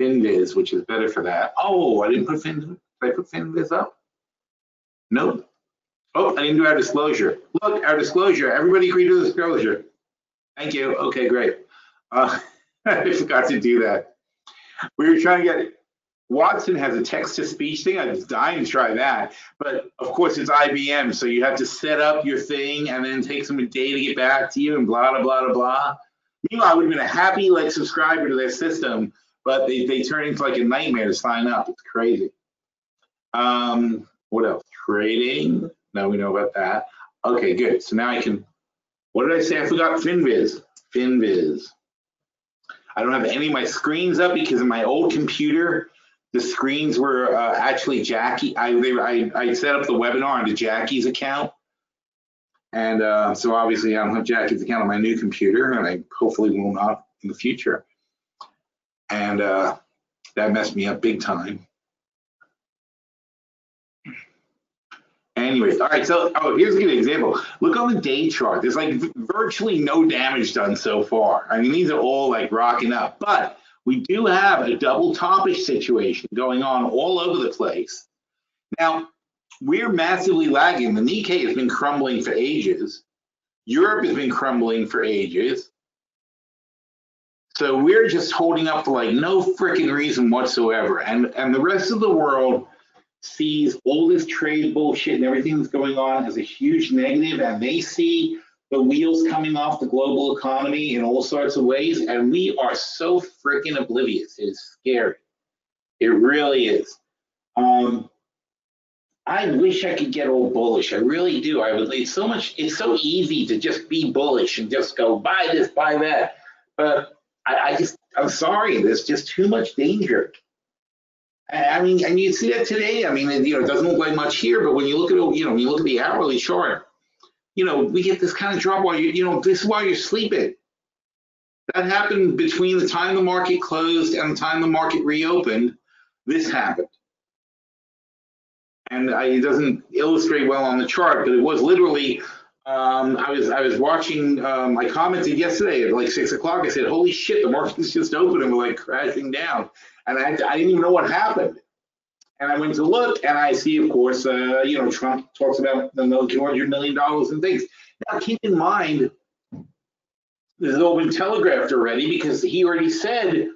FinViz, which is better for that. Oh, I didn't put Fin, did I put FinViz up? Nope. Oh, I didn't do our disclosure. Look, our disclosure, everybody agree to the disclosure. Thank you, okay, great. Uh, I forgot to do that. We were trying to get, Watson has a text to speech thing. I was dying to try that. But of course, it's IBM. So you have to set up your thing and then take some day to get back to you and blah, blah, blah, blah, blah. Meanwhile, I would have been a happy like subscriber to their system, but they, they turn into like a nightmare to sign up. It's crazy. Um, what else? Trading. Now we know about that. Okay, good. So now I can, what did I say? I forgot FinViz. FinViz. I don't have any of my screens up because in my old computer, the screens were uh, actually Jackie. I, they, I, I set up the webinar onto Jackie's account. And uh, so obviously I don't have Jackie's account on my new computer and I hopefully will not in the future. And uh, that messed me up big time. Anyways, all right, so oh, here's a good example. Look on the day chart. There's like virtually no damage done so far. I mean, these are all like rocking up, but we do have a double topish situation going on all over the place. Now, we're massively lagging. The Nikkei has been crumbling for ages. Europe has been crumbling for ages. So we're just holding up for like no freaking reason whatsoever. And and the rest of the world sees all this trade bullshit and everything that's going on as a huge negative, and they see the wheels coming off the global economy in all sorts of ways, and we are so freaking oblivious. It is scary. It really is. Um, I wish I could get all bullish. I really do. I would. It's so much. It's so easy to just be bullish and just go buy this, buy that. But I, I just, I'm sorry. There's just too much danger. I mean, and you see that today. I mean, you know, it doesn't look like much here, but when you look at, you know, when you look at the hourly chart, you know, we get this kind of drop while you, you know, this is while you're sleeping. That happened between the time the market closed and the time the market reopened. This happened, and I, it doesn't illustrate well on the chart, but it was literally. Um, I was I was watching. Um, I commented yesterday at like six o'clock. I said, "Holy shit, the market's just open and we're like crashing down." and I, I didn't even know what happened. And I went to look, and I see, of course, uh, you know, Trump talks about the $200 million and things. Now, keep in mind, this has all been telegraphed already because he already said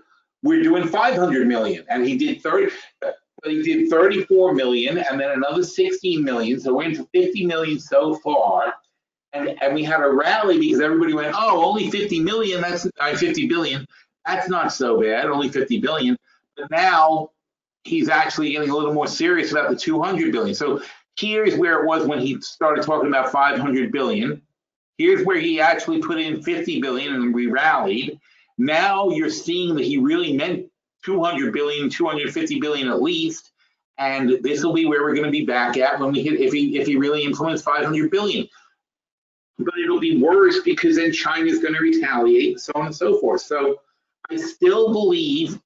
we're doing 500 million, and he did 30. Uh, he did 34 million, and then another 16 million. So we're into 50 million so far. And, and we had a rally because everybody went, oh, only 50 million. That's uh, 50 billion. That's not so bad. Only 50 billion. But now he's actually getting a little more serious about the 200 billion. So here's where it was when he started talking about 500 billion. Here's where he actually put in 50 billion and we rallied. Now you're seeing that he really meant 200 billion, 250 billion at least. And this will be where we're going to be back at when we hit if he if he really implements 500 billion. But it'll be worse because then China's going to retaliate, so on and so forth. So I still believe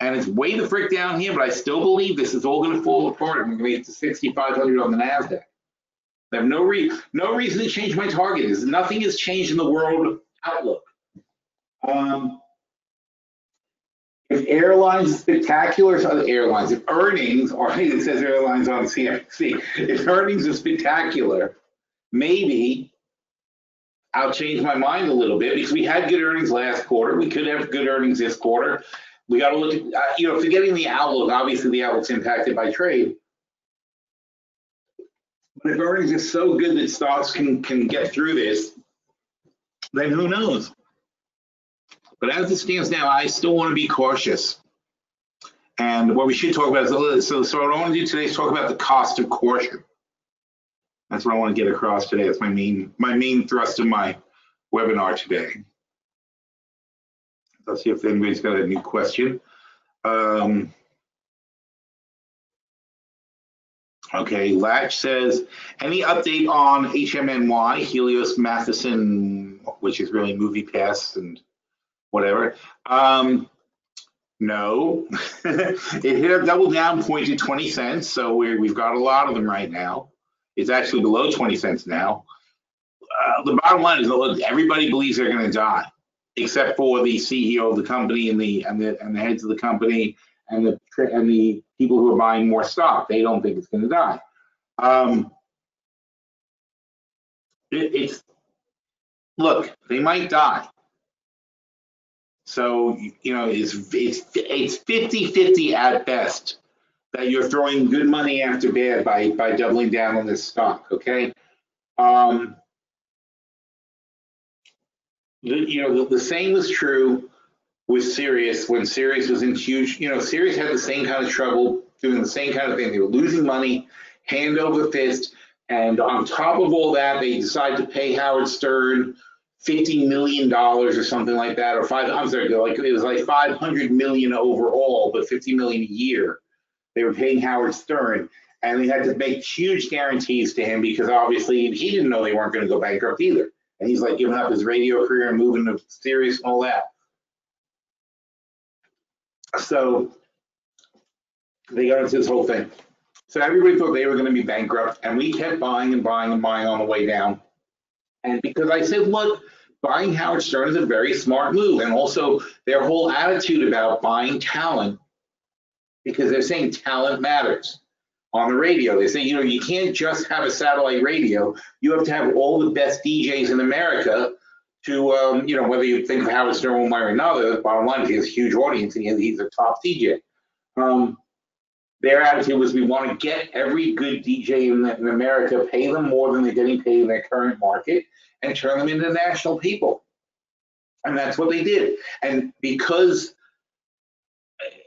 and it's way the frick down here, but I still believe this is all going to fall apart. I'm going to get to 6,500 on the Nasdaq. I have no re no reason to change my target. Nothing has changed in the world outlook. Um, if airlines spectacular, so airlines, if earnings, or it says airlines on CNBC, if earnings are spectacular, maybe I'll change my mind a little bit because we had good earnings last quarter. We could have good earnings this quarter we got to look at, uh, you know, forgetting the outlook, obviously the outlook's impacted by trade. But if earnings are so good that stocks can, can get through this, then who knows? But as it stands now, I still want to be cautious. And what we should talk about is, so, so what I want to do today is talk about the cost of caution. That's what I want to get across today. That's my main, my main thrust of my webinar today. Let's see if anybody's got a new question. Um, okay, Latch says, any update on HMNY, Helios Matheson, which is really Movie Pass and whatever. Um, no, it hit a double down point to 20 cents, so we have got a lot of them right now. It's actually below 20 cents now. Uh, the bottom line is, look, everybody believes they're going to die. except for the CEO of the company and the and the and the heads of the company and the and the people who are buying more stock. They don't think it's going to die. Um, it, it's look, they might die. So you know, it's it's it's 50-50 at best that you're throwing good money after bad by by doubling down on this stock. Okay. Um, the, you know, the, the same was true with Sirius when Sirius was in huge. You know, Sirius had the same kind of trouble doing the same kind of thing. They were losing money, hand over fist, and on top of all that, they decided to pay Howard Stern fifty million dollars or something like that, or five. I'm sorry, like it was like five hundred million overall, but fifty million a year. They were paying Howard Stern, and they had to make huge guarantees to him because obviously he didn't know they weren't going to go bankrupt either. And he's like giving up his radio career and moving to Sirius and all that. So they got into this whole thing. So everybody thought they were going to be bankrupt, and we kept buying and buying and buying on the way down. And because I said, look, buying Howard Stern is a very smart move, and also their whole attitude about buying talent, because they're saying talent matters on the radio. They say, you know, you can't just have a satellite radio. You have to have all the best DJs in America to, um, you know, whether you think of Howard Stern one way or another, bottom line, he has a huge audience and he's a top DJ. Um, their attitude was we want to get every good DJ in, in, America, pay them more than they're getting paid in their current market, and turn them into national people. And that's what they did. And because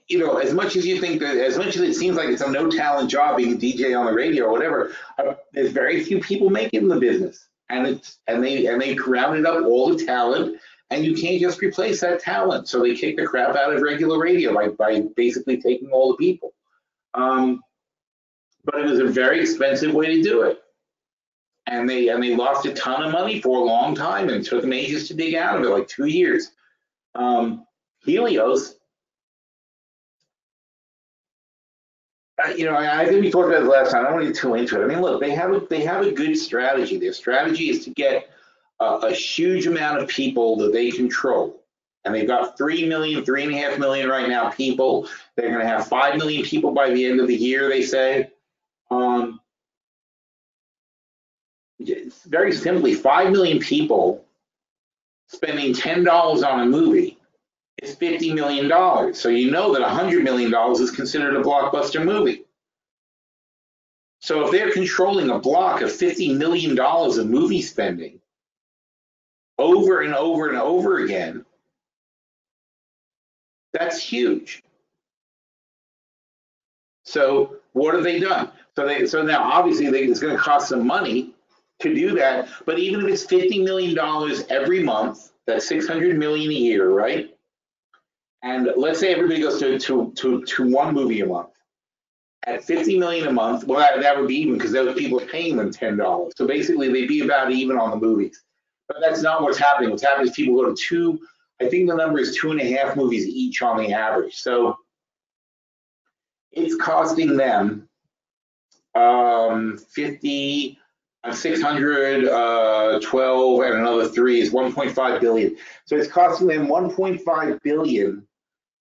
you know, as much as you think that, as much as it seems like it's a no talent job being a DJ on the radio or whatever, uh, there's very few people make it in the business, and it's and they and they rounded up all the talent, and you can't just replace that talent. So they kick the crap out of regular radio by by basically taking all the people. Um, but it was a very expensive way to do it, and they and they lost a ton of money for a long time, and took them ages to dig out of it, like two years. Um, Helios you know, I, I think we talked about this last time. I don't want to get too into it. I mean, look, they have a they have a good strategy. Their strategy is to get a huge amount of people that they control, and they've got three million, three and a half million right now people. They're going to have five million people by the end of the year. They say. Um, very simply, five million people spending ten dollars on a movie is $50 million. So you know that $100 million is considered a blockbuster movie. So if they're controlling a block of $50 million of movie spending over and over and over again, that's huge. So what have they done? So they so now obviously they, it's going to cost some money to do that. But even if it's $50 million every month, that's 600 million a year, right? And let's say everybody goes to, to, to, to one movie a month. At 50 million a month, well, that, that would be even because those people are paying them $10. So basically, they'd be about even on the movies. But that's not what's happening. What's happening is people go to two, I think the number is two and a half movies each on the average. So it's costing them um, 50, uh, 612 uh, and another three is 1.5 billion. So it's costing them 1.5 billion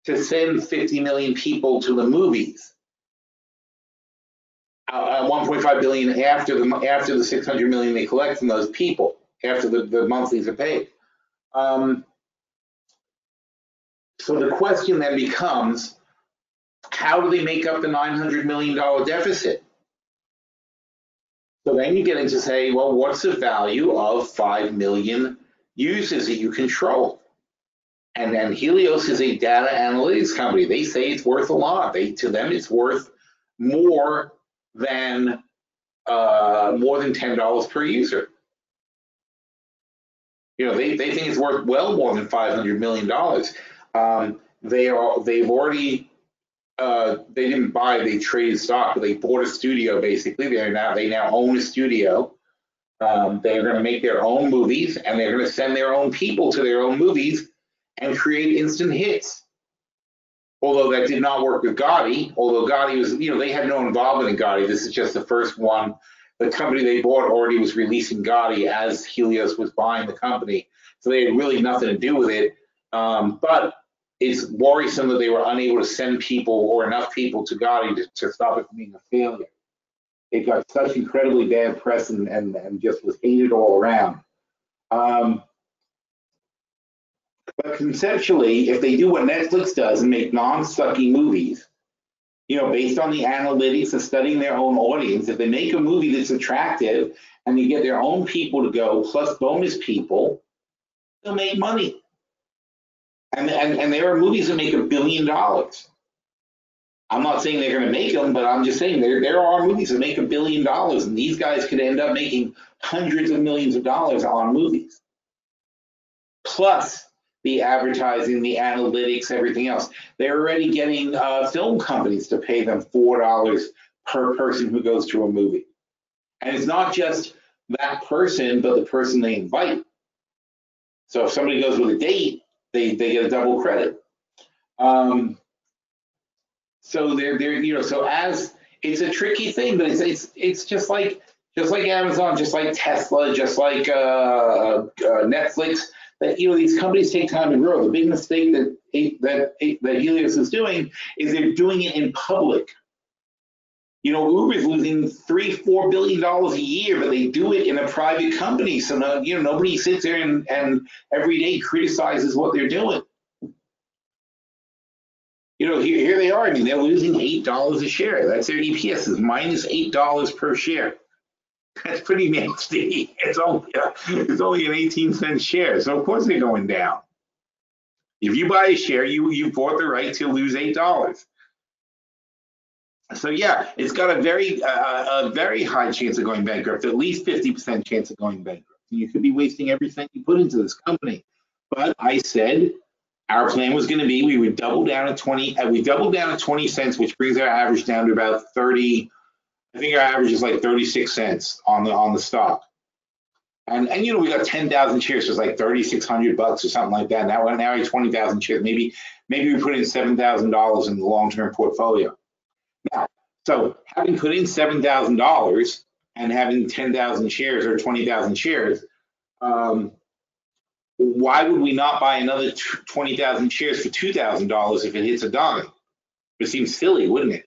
to send 50 million people to the movies. Uh, 1.5 billion after the after the 600 million they collect from those people after the, the monthlies are paid. Um, so the question then becomes, how do they make up the 900 million dollar deficit? So then you get into say, well, what's the value of 5 million users that you control? And then Helios is a data analytics company. They say it's worth a lot. They to them it's worth more than uh, more than ten dollars per user. You know, they, they think it's worth well more than five hundred million dollars. Um, they are they've already uh, they didn't buy they traded stock, but they bought a studio basically. They now they now own a studio. Um, they're going to make their own movies and they're going to send their own people to their own movies and create instant hits. Although that did not work with Gotti, although Gotti was, you know, they had no involvement in Gotti. This is just the first one. The company they bought already was releasing Gotti as Helios was buying the company. So they had really nothing to do with it. Um, but it's worrisome that they were unable to send people or enough people to Gotti to, to stop it from being a failure. It got such incredibly bad press and, and, and just was hated all around. Um, but conceptually, if they do what Netflix does and make non-sucky movies, you know, based on the analytics and studying their own audience, if they make a movie that's attractive and they get their own people to go plus bonus people, they'll make money. And, and, and there are movies that make a billion dollars. I'm not saying they're going to make them, but I'm just saying there, there are movies that make a billion dollars, and these guys could end up making hundreds of millions of dollars on movies. Plus the advertising, the analytics, everything else. They're already getting uh, film companies to pay them $4 per person who goes to a movie. And it's not just that person, but the person they invite. So if somebody goes with a date, they, they get a double credit. Um, so they're, they're, you know, so as it's a tricky thing, but it's, it's, it's just like, just like Amazon, just like Tesla, just like uh, uh, Netflix, that, you know, these companies take time to grow. The big mistake that, that, that Helios is doing is they're doing it in public. You know, Uber is losing three, four billion dollars a year, but they do it in a private company. So, no, you know, nobody sits there and, and every day criticizes what they're doing. You know, here, here they are. I mean, they're losing eight dollars a share. That's their EPS is minus eight dollars per share. That's pretty nasty. It's only uh, it's only an 18 cent share, so of course they're going down. If you buy a share, you you bought the right to lose eight dollars. So yeah, it's got a very uh, a very high chance of going bankrupt, at least 50% chance of going bankrupt. You could be wasting everything you put into this company. But I said our plan was going to be we would double down at 20. Uh, we doubled down at 20 cents, which brings our average down to about 30. I think our average is like 36 cents on the on the stock. And and you know we got 10,000 shares, so it's like 3,600 bucks or something like that. Now now we have 20,000 shares. Maybe maybe we put in seven thousand dollars in the long-term portfolio. Now, so having put in seven thousand dollars and having ten thousand shares or twenty thousand shares, um, why would we not buy another twenty thousand shares for two thousand dollars if it hits a dime? It seems silly, wouldn't it?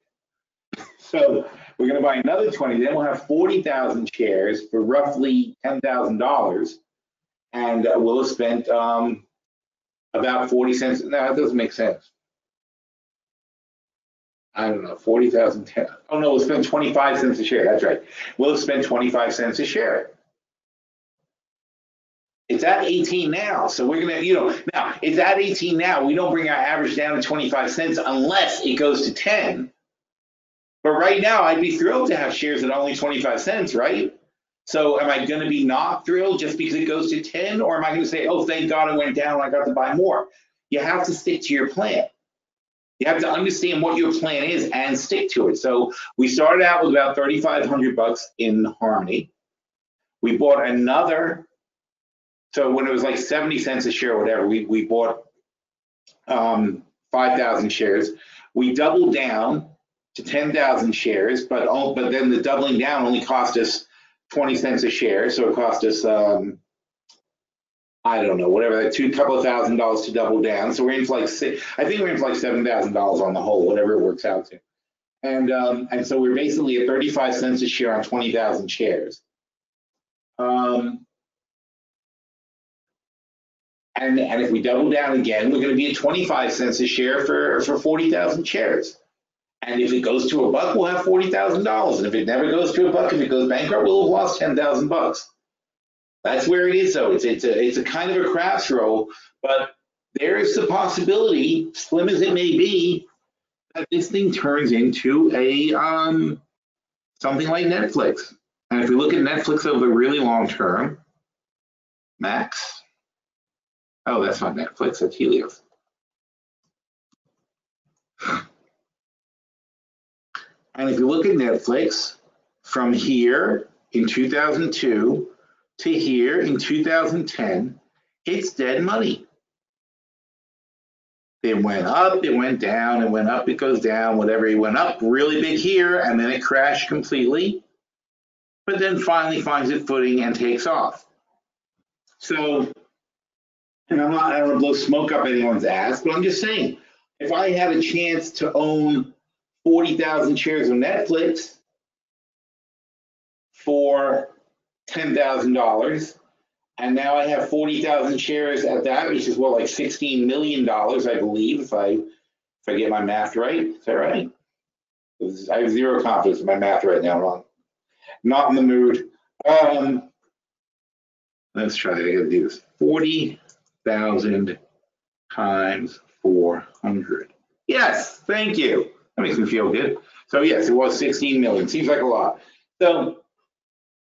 so we're going to buy another twenty. Then we'll have forty thousand shares for roughly ten thousand dollars, and uh, we'll have spent um, about forty cents. No, that doesn't make sense. I don't know, 40,000, oh no, we'll spend 25 cents a share. That's right. We'll have spent 25 cents a share. It's at 18 now. So we're going to, you know, now it's at 18 now. We don't bring our average down to 25 cents unless it goes to 10. But right now, I'd be thrilled to have shares at only 25 cents, right? So am I going to be not thrilled just because it goes to 10? Or am I going to say, oh, thank God it went down and I got to buy more? You have to stick to your plan. You have to understand what your plan is and stick to it. So we started out with about 3,500 bucks in Harmony. We bought another, so when it was like 70 cents a share or whatever, we, we bought um, 5,000 shares. We doubled down to 10,000 shares, but oh, but then the doubling down only cost us 20 cents a share. So it cost us um, I don't know, whatever, that two couple of thousand dollars to double down. So we're in for like six, I think we're in for like seven thousand dollars on the whole, whatever it works out to. And um, and so we're basically at 35 cents a share on 20,000 shares. Um, and and if we double down again, we're going to be at 25 cents a share for for 40,000 shares. And if it goes to a buck, we'll have $40,000. And if it never goes to a buck, if it goes bankrupt, we'll have lost 10,000 bucks. That's where it is, though. It's it's a it's a kind of a craps roll, but there is the possibility, slim as it may be, that this thing turns into a um something like Netflix. And if we look at Netflix over the really long term, Max. Oh, that's not Netflix, that's Helios. And if you look at Netflix from here in 2002 to here in 2010, it's dead money. It went up, it went down, it went up, it goes down, whatever. It went up really big here and then it crashed completely, but then finally finds its footing and takes off. So and I'm not, I don't to blow smoke up anyone's ass, but I'm just saying, if I had a chance to own forty thousand shares of Netflix for ten thousand dollars, and now I have forty thousand shares at that, which is what, like sixteen million dollars, I believe, if I, if I get my math right, is that right? I have zero confidence in my math right now, Ron. Not in the mood. Um, let's try. Gotta do this. Forty thousand times four hundred. Yes, thank you. Makes me feel good. So yes, it was sixteen million. Seems like a lot. So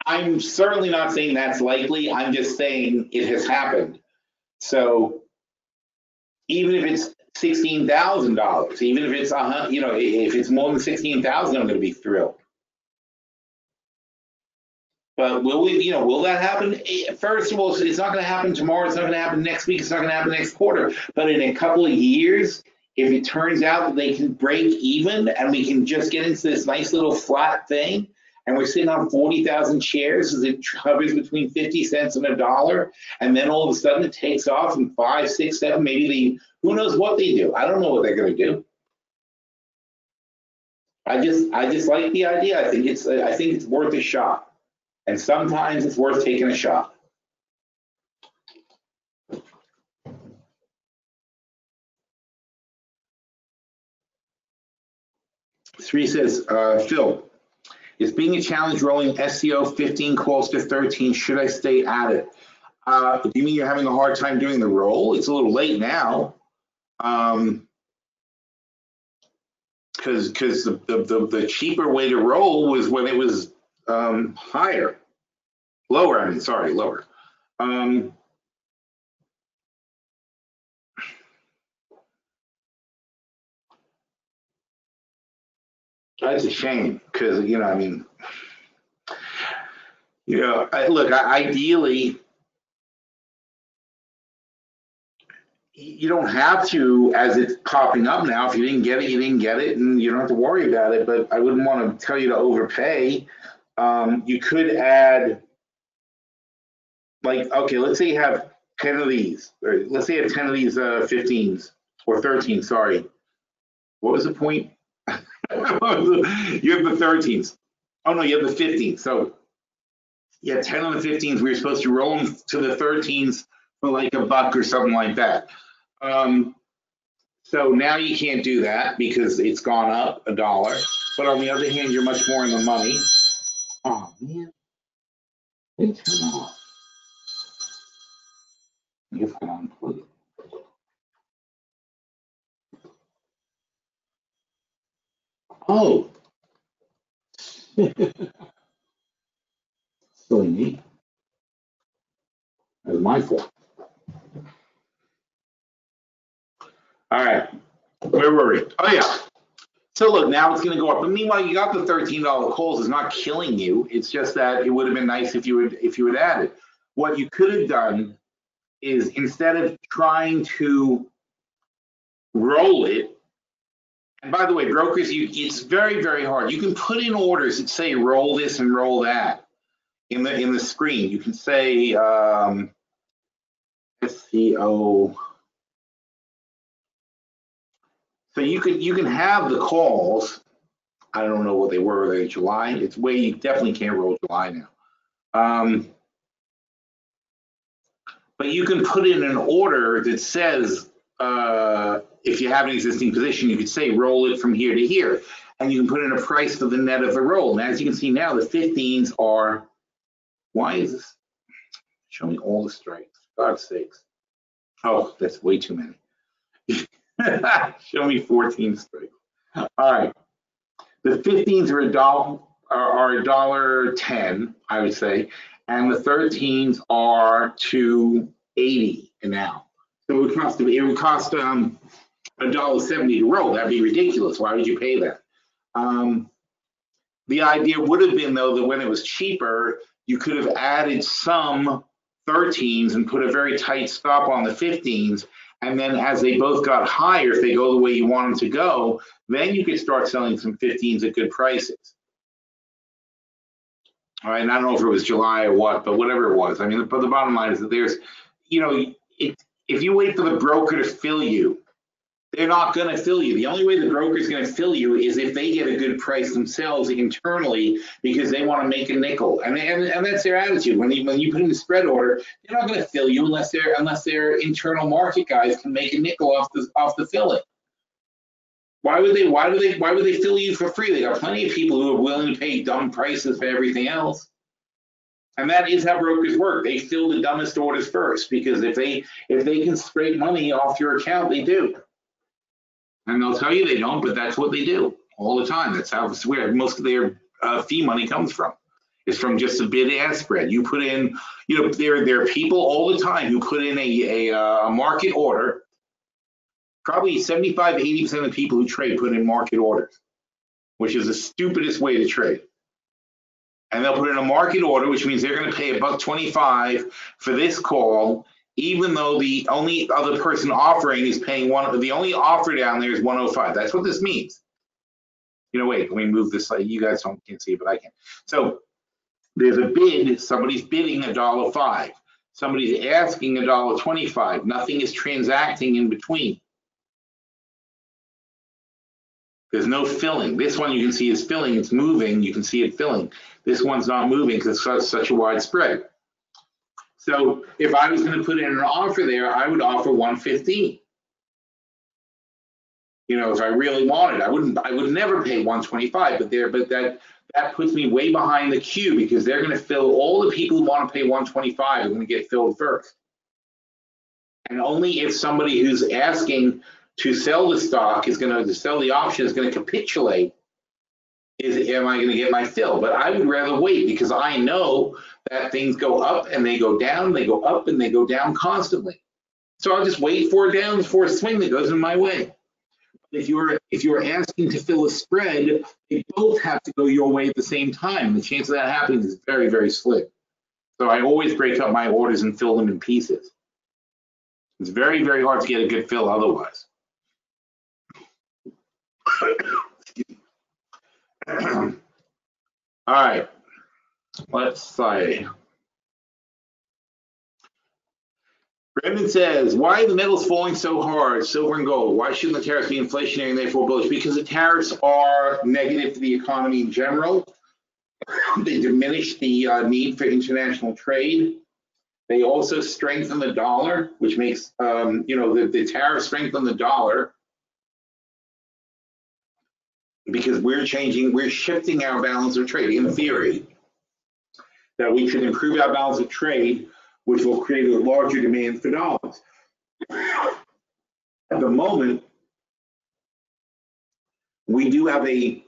I'm certainly not saying that's likely. I'm just saying it has happened. So even if it's sixteen thousand dollars, even if it's hun- you know, if it's more than sixteen thousand, I'm going to be thrilled. But will we, you know, will that happen? First of all, it's not going to happen tomorrow. It's not going to happen next week. It's not going to happen next quarter. But in a couple of years, if it turns out that they can break even and we can just get into this nice little flat thing, and we're sitting on 40,000 shares as it hovers between 50 cents and a dollar, and then all of a sudden it takes off and five, six, seven, maybe they, who knows what they do? I don't know what they're going to do. I just, I just like the idea. I think it's, I think it's worth a shot. And sometimes it's worth taking a shot. Three says, uh, Phil, is being a challenge rolling SEO 15 calls to 13? Should I stay at it? Uh, do you mean you're having a hard time doing the roll? It's a little late now. Um, because because the, the, the, cheaper way to roll was when it was um, higher, lower. I mean, sorry, lower. Um, that's a shame because you know, I mean, you know, I, look, I, ideally, you don't have to as it's popping up now. If you didn't get it, you didn't get it, and you don't have to worry about it. But I wouldn't want to tell you to overpay. Um, you could add, like, okay, let's say you have 10 of these, or let's say you have 10 of these uh, 15s or 13, sorry. What was the point? you have the 13s. Oh no, you have the 15s. So have 10 of the 15s. We were supposed to roll them to the 13s for like a buck or something like that. Um, so now you can't do that because it's gone up a dollar. But on the other hand, you're much more in the money. Oh man, turn off. Got on please. Oh. Silly me. That was my fault. All right, where were we? Oh yeah. So look, now it's going to go up. But meanwhile, you got the thirteen dollar calls. It's not killing you. It's just that it would have been nice if you would if you had added. What you could have done is instead of trying to roll it. By the way, brokers, you it's very very hard. You can put in orders that say roll this and roll that in the in the screen. You can say um, SEO. So you can you can have the calls. I don't know what they were. They July. It's way you definitely can't roll July now. Um, but you can put in an order that says uh, if you have an existing position, you could say roll it from here to here, and you can put in a price for the net of the roll. And as you can see now, the 15s are. Why is this? Show me all the strikes. God's sakes. Oh, that's way too many. Show me 14 strikes. All right. The 15s are a dollar are a dollar 10, I would say, and the 13s are 280 now. So it would cost it would cost um a dollar 70 to roll. That'd be ridiculous. Why would you pay that? Um, the idea would have been though that when it was cheaper, you could have added some 13s and put a very tight stop on the 15s and then as they both got higher, if they go the way you want them to go, then you could start selling some 15s at good prices. All right, and I don't know if it was July or what, but whatever it was. I mean, but the bottom line is that there's, you know, it if you wait for the broker to fill you, they're not going to fill you. The only way the broker is going to fill you is if they get a good price themselves internally because they want to make a nickel, and and, and that's their attitude. When you when you put in the spread order, they're not going to fill you unless they're unless their internal market guys can make a nickel off the off the filling. Why would they? Why do they? Why would they fill you for free? They got plenty of people who are willing to pay dumb prices for everything else. And that is how brokers work. They fill the dumbest orders first because if they if they can scrape money off your account, they do. And they'll tell you they don't, but that's what they do all the time. That's how it's where most of their uh, fee money comes from. It's from just a bid ask spread. You put in, you know, there there are people all the time who put in a a, uh, market order. Probably 75 80% of the people who trade put in market orders, which is the stupidest way to trade and they'll put in a market order, which means they're going to pay a buck 25 for this call, even though the only other person offering is paying one. The only offer down there is 105. That's what this means. You know, wait, let me move this. Like you guys don't can't see it, but I can. So there's a bid. Somebody's bidding a dollar five. Somebody's asking a dollar 25. Nothing is transacting in between. There's no filling. This one you can see is filling. It's moving. You can see it filling. This one's not moving because it's such a wide spread. So if I was going to put in an offer there, I would offer 115. You know, if I really wanted, I wouldn't. I would never pay 125. But there, but that that puts me way behind the queue because they're going to fill all the people who want to pay 125 are going to get filled first. And only if somebody who's asking to sell the stock is going to sell the option is going to capitulate is am I going to get my fill? But I would rather wait because I know that things go up and they go down, they go up and they go down constantly. So I'll just wait for a down for a swing that goes in my way. If you're if you're asking to fill a spread, they both have to go your way at the same time. The chance of that happening is very, very slim. So I always break up my orders and fill them in pieces. It's very, very hard to get a good fill otherwise. All right, let's say. Brendan says, why are the metals falling so hard, silver and gold? Why shouldn't the tariffs be inflationary and therefore bullish? Because the tariffs are negative to the economy in general. they diminish the uh, need for international trade. They also strengthen the dollar, which makes, um, you know, the, the tariffs strengthen the dollar, because we're changing, we're shifting our balance of trade in theory, that we should improve our balance of trade, which will create a larger demand for dollars. At the moment, we do have a,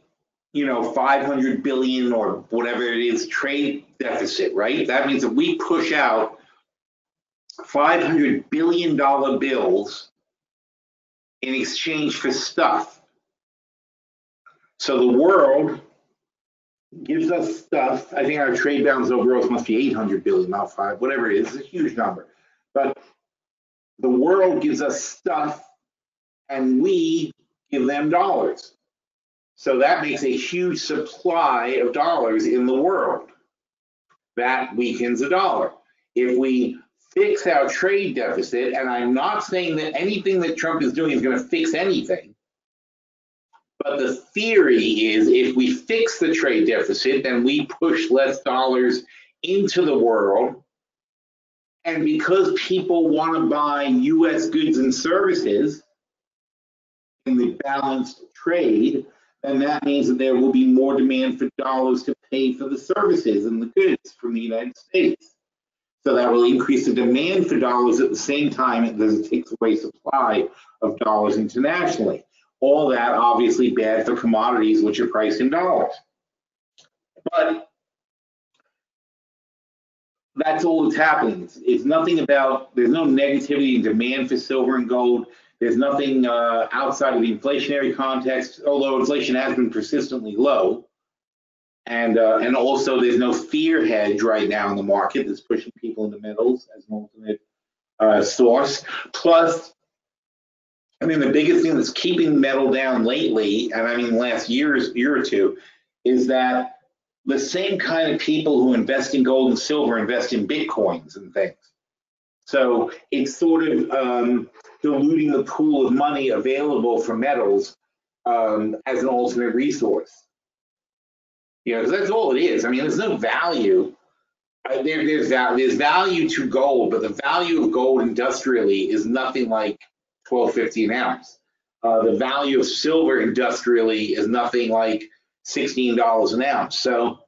you know, 500 billion or whatever it is trade deficit, right? That means that we push out 500 billion dollar bills in exchange for stuff so the world gives us stuff. I think our trade balance overall must be 800 billion, not five, whatever it is. It's a huge number. But the world gives us stuff and we give them dollars. So that makes a huge supply of dollars in the world. That weakens the dollar. If we fix our trade deficit, and I'm not saying that anything that Trump is doing is going to fix anything, but the theory is if we fix the trade deficit, then we push less dollars into the world. And because people want to buy US goods and services in the balanced trade, then that means that there will be more demand for dollars to pay for the services and the goods from the United States. So that will increase the demand for dollars at the same time as it takes away supply of dollars internationally. All that obviously bad for commodities, which are priced in dollars. But that's all that's happening. It's nothing about, there's no negativity in demand for silver and gold. There's nothing uh, outside of the inflationary context, although inflation has been persistently low. And, uh, and also there's no fear hedge right now in the market that's pushing people in the metals as an ultimate uh, source. Plus, I mean, the biggest thing that's keeping metal down lately, and I mean last year's year or two, is that the same kind of people who invest in gold and silver invest in bitcoins and things. So it's sort of um, diluting the pool of money available for metals um, as an alternate resource. You know, that's all it is. I mean, there's no value. Uh, there, there's, there's value to gold, but the value of gold industrially is nothing like 1250 an ounce. Uh, the value of silver industrially is nothing like $16 an ounce. So,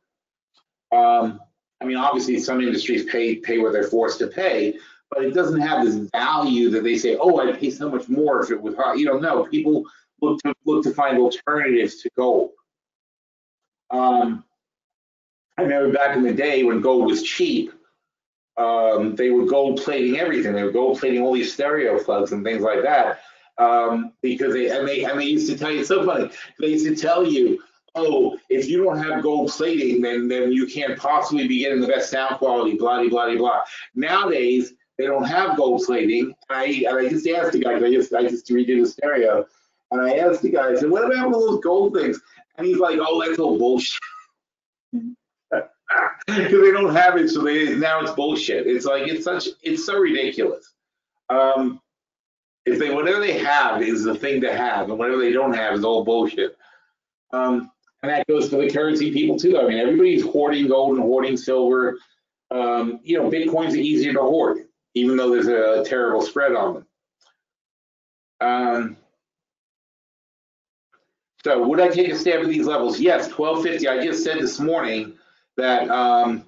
um, I mean, obviously some industries pay pay what they're forced to pay, but it doesn't have this value that they say, oh, I'd pay so much more if it was hard. You don't know, no, people look to look to find alternatives to gold. Um, I remember back in the day when gold was cheap, um, they were gold plating everything. They were gold plating all these stereo plugs and things like that. Um, because they and they and they used to tell you it's so funny. They used to tell you, oh, if you don't have gold plating, then then you can't possibly be getting the best sound quality, blah blah blah blah. Nowadays they don't have gold plating. And I and I just asked the guy, I just I just redid the stereo, and I asked the guy, I said, what about all those gold things? And he's like, oh, that's all bullshit. Because they don't have it, so they now it's bullshit. It's like it's such it's so ridiculous. Um, if they whatever they have is the thing to have, and whatever they don't have is all bullshit. Um, and that goes for the currency people too. I mean, everybody's hoarding gold and hoarding silver. Um, you know, Bitcoins easier to hoard, even though there's a terrible spread on them. Um, so would I take a stab at these levels? Yes, 1250. I just said this morning that um,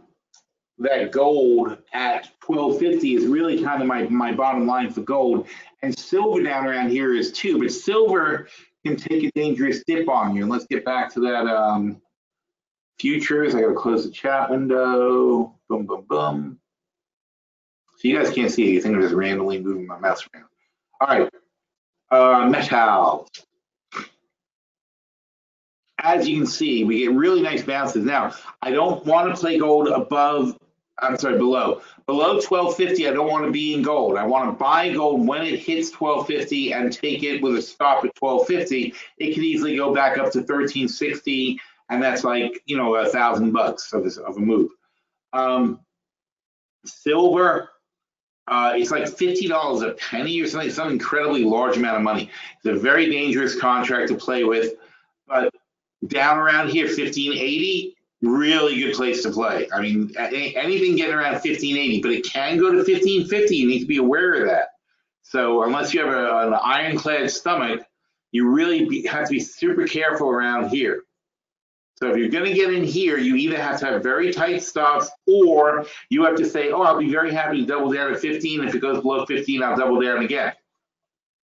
that gold at 1250 is really kind of my, my bottom line for gold. And silver down around here is too, but silver can take a dangerous dip on you. And let's get back to that um, futures. I gotta close the chat window. Boom, boom, boom. So you guys can't see anything. I'm just randomly moving my mouse around. All right, uh, metals as you can see, we get really nice bounces. Now, I don't want to play gold above, I'm sorry, below. Below 1250, I don't want to be in gold. I want to buy gold when it hits 1250 and take it with a stop at 1250. It can easily go back up to 1360, and that's like, you know, a thousand bucks of, this, of a move. Um, silver, uh, it's like $50 a penny or something, some incredibly large amount of money. It's a very dangerous contract to play with, down around here, 1580, really good place to play. I mean, anything getting around 1580, but it can go to 1550. You need to be aware of that. So unless you have a, an ironclad stomach, you really be, have to be super careful around here. So if you're going to get in here, you either have to have very tight stops or you have to say, oh, I'll be very happy to double down at 15. If it goes below 15, I'll double down again.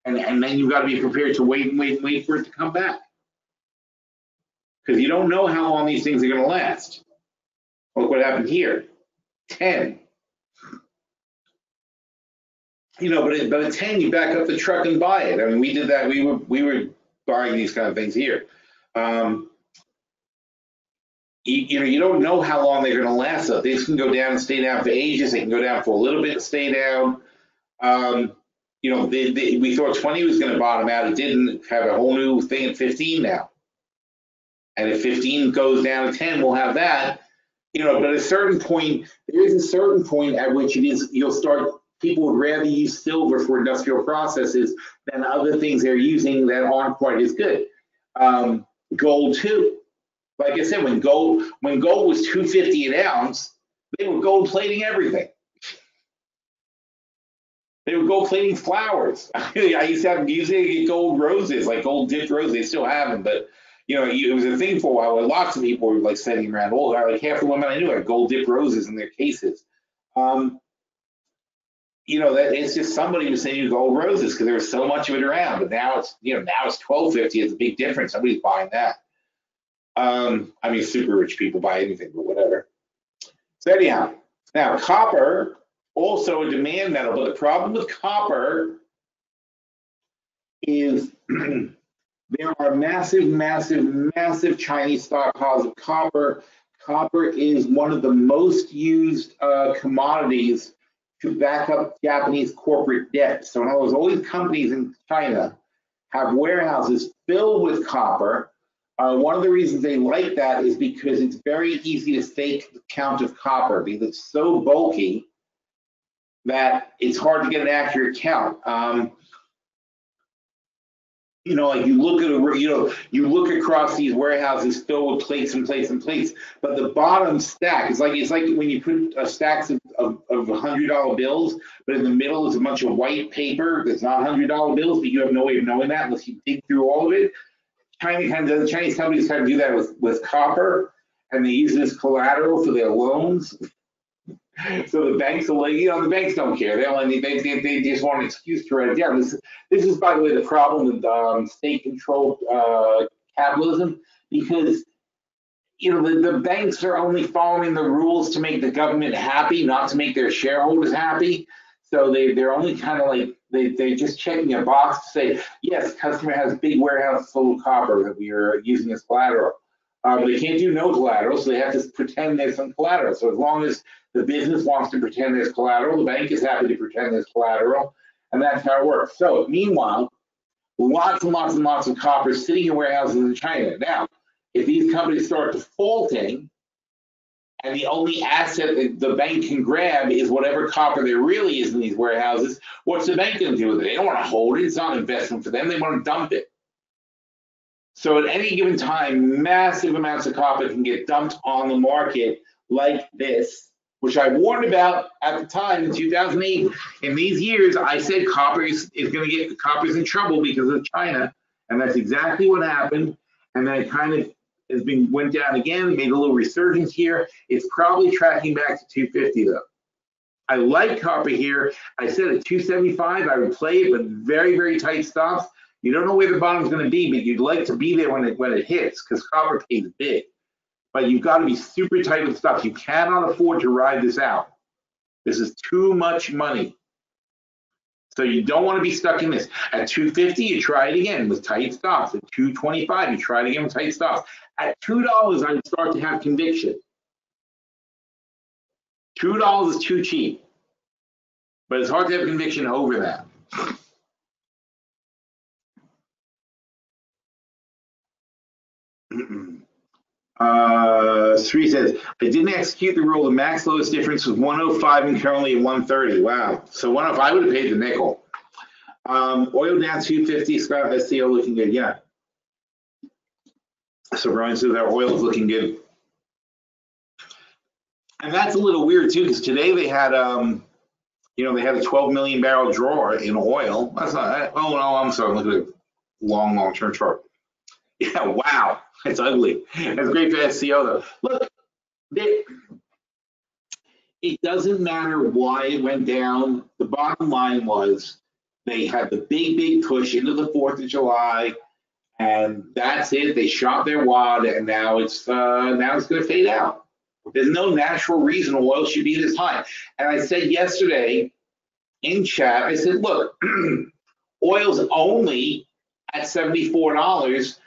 And, and then you've got to be prepared to wait and wait and wait for it to come back because you don't know how long these things are going to last. Look what happened here, 10. You know, but at, but at 10, you back up the truck and buy it. I mean, we did that. We were we were buying these kind of things here. Um, you, you know, you don't know how long they're going to last. So these can go down and stay down for ages. They can go down for a little bit and stay down. Um, you know, they, they, we thought 20 was going to bottom out. It didn't. Have a whole new thing at 15 now. And if 15 goes down to 10, we'll have that. You know, but at a certain point, there is a certain point at which it is you'll start. People would rather use silver for industrial processes than other things they're using that aren't quite as good. Um, gold too. Like I said, when gold when gold was 250 an ounce, they were gold plating everything. They were gold plating flowers. I used to have to get gold roses, like gold dipped roses. They still have them, but you know, it was a thing for a while where lots of people were like sending around, oh, like half the women I knew had gold dip roses in their cases. Um, you know, that it's just somebody was sending you gold roses because there was so much of it around. But now it's, you know, now it's 1250. It's a big difference. Somebody's buying that. Um, I mean, super rich people buy anything, but whatever. So anyhow, now copper, also a demand metal, but the problem with copper is There are massive, massive, massive Chinese stockpiles of copper. Copper is one of the most used uh, commodities to back up Japanese corporate debt. So in other words, all these companies in China have warehouses filled with copper. Uh, one of the reasons they like that is because it's very easy to fake the count of copper because it's so bulky that it's hard to get an accurate count. Um, you know, like you look at a, you know, you look across these warehouses filled with plates and plates and plates, but the bottom stack is like it's like when you put a stacks of, of, of hundred dollar bills, but in the middle is a bunch of white paper that's not hundred dollar bills, but you have no way of knowing that unless you dig through all of it. China kind of Chinese companies kind of do that with with copper, and they use this collateral for their loans. So the banks like, you know, the banks don't care. They only they, they, they just want an excuse to write it down. This, this is, by the way, the problem with um, state-controlled uh, capitalism because you know the, the banks are only following the rules to make the government happy, not to make their shareholders happy. So they they're only kind of like they they're just checking a box to say yes, customer has big warehouse full of copper that we are using as collateral. Um, they can't do no collateral, so they have to pretend there's some collateral. So as long as the business wants to pretend there's collateral, the bank is happy to pretend there's collateral, and that's how it works. So meanwhile, lots and lots and lots of copper sitting in warehouses in China. Now, if these companies start defaulting, and the only asset that the bank can grab is whatever copper there really is in these warehouses, what's the bank going to do with it? They don't want to hold it. It's not an investment for them. They want to dump it. So at any given time, massive amounts of copper can get dumped on the market like this, which I warned about at the time in 2008. In these years, I said copper is, is going to get copper's in trouble because of China, and that's exactly what happened. And then it kind of has been went down again, made a little resurgence here. It's probably tracking back to 250 though. I like copper here. I said at 275, I would play it, but very, very tight stops. You don't know where the bottom's going to be, but you'd like to be there when it when it hits because copper pays big. But you've got to be super tight with stuff. You cannot afford to ride this out. This is too much money. So you don't want to be stuck in this. At 250, you try it again with tight stops. At 225, you try it again with tight stops. At $2, I start to have conviction. $2 is too cheap. But it's hard to have conviction over that. Uh, three says, I didn't execute the rule. The max lowest difference was 105 and currently 130. Wow. So 105 would have paid the nickel. Um, oil down 250, Scott SCO looking good. Yeah. So Brian says our oil is looking good. And that's a little weird too, because today they had, um, you know, they had a 12 million barrel drawer in oil. That's not, oh no, I'm sorry, look at a long, long term chart. Yeah, wow. It's ugly. It's great for SCO though. Look, they, it doesn't matter why it went down. The bottom line was they had the big, big push into the 4th of July, and that's it. They shot their wad, and now it's uh, now it's going to fade out. There's no natural reason oil should be this high. And I said yesterday in chat, I said, look, oil's only at $74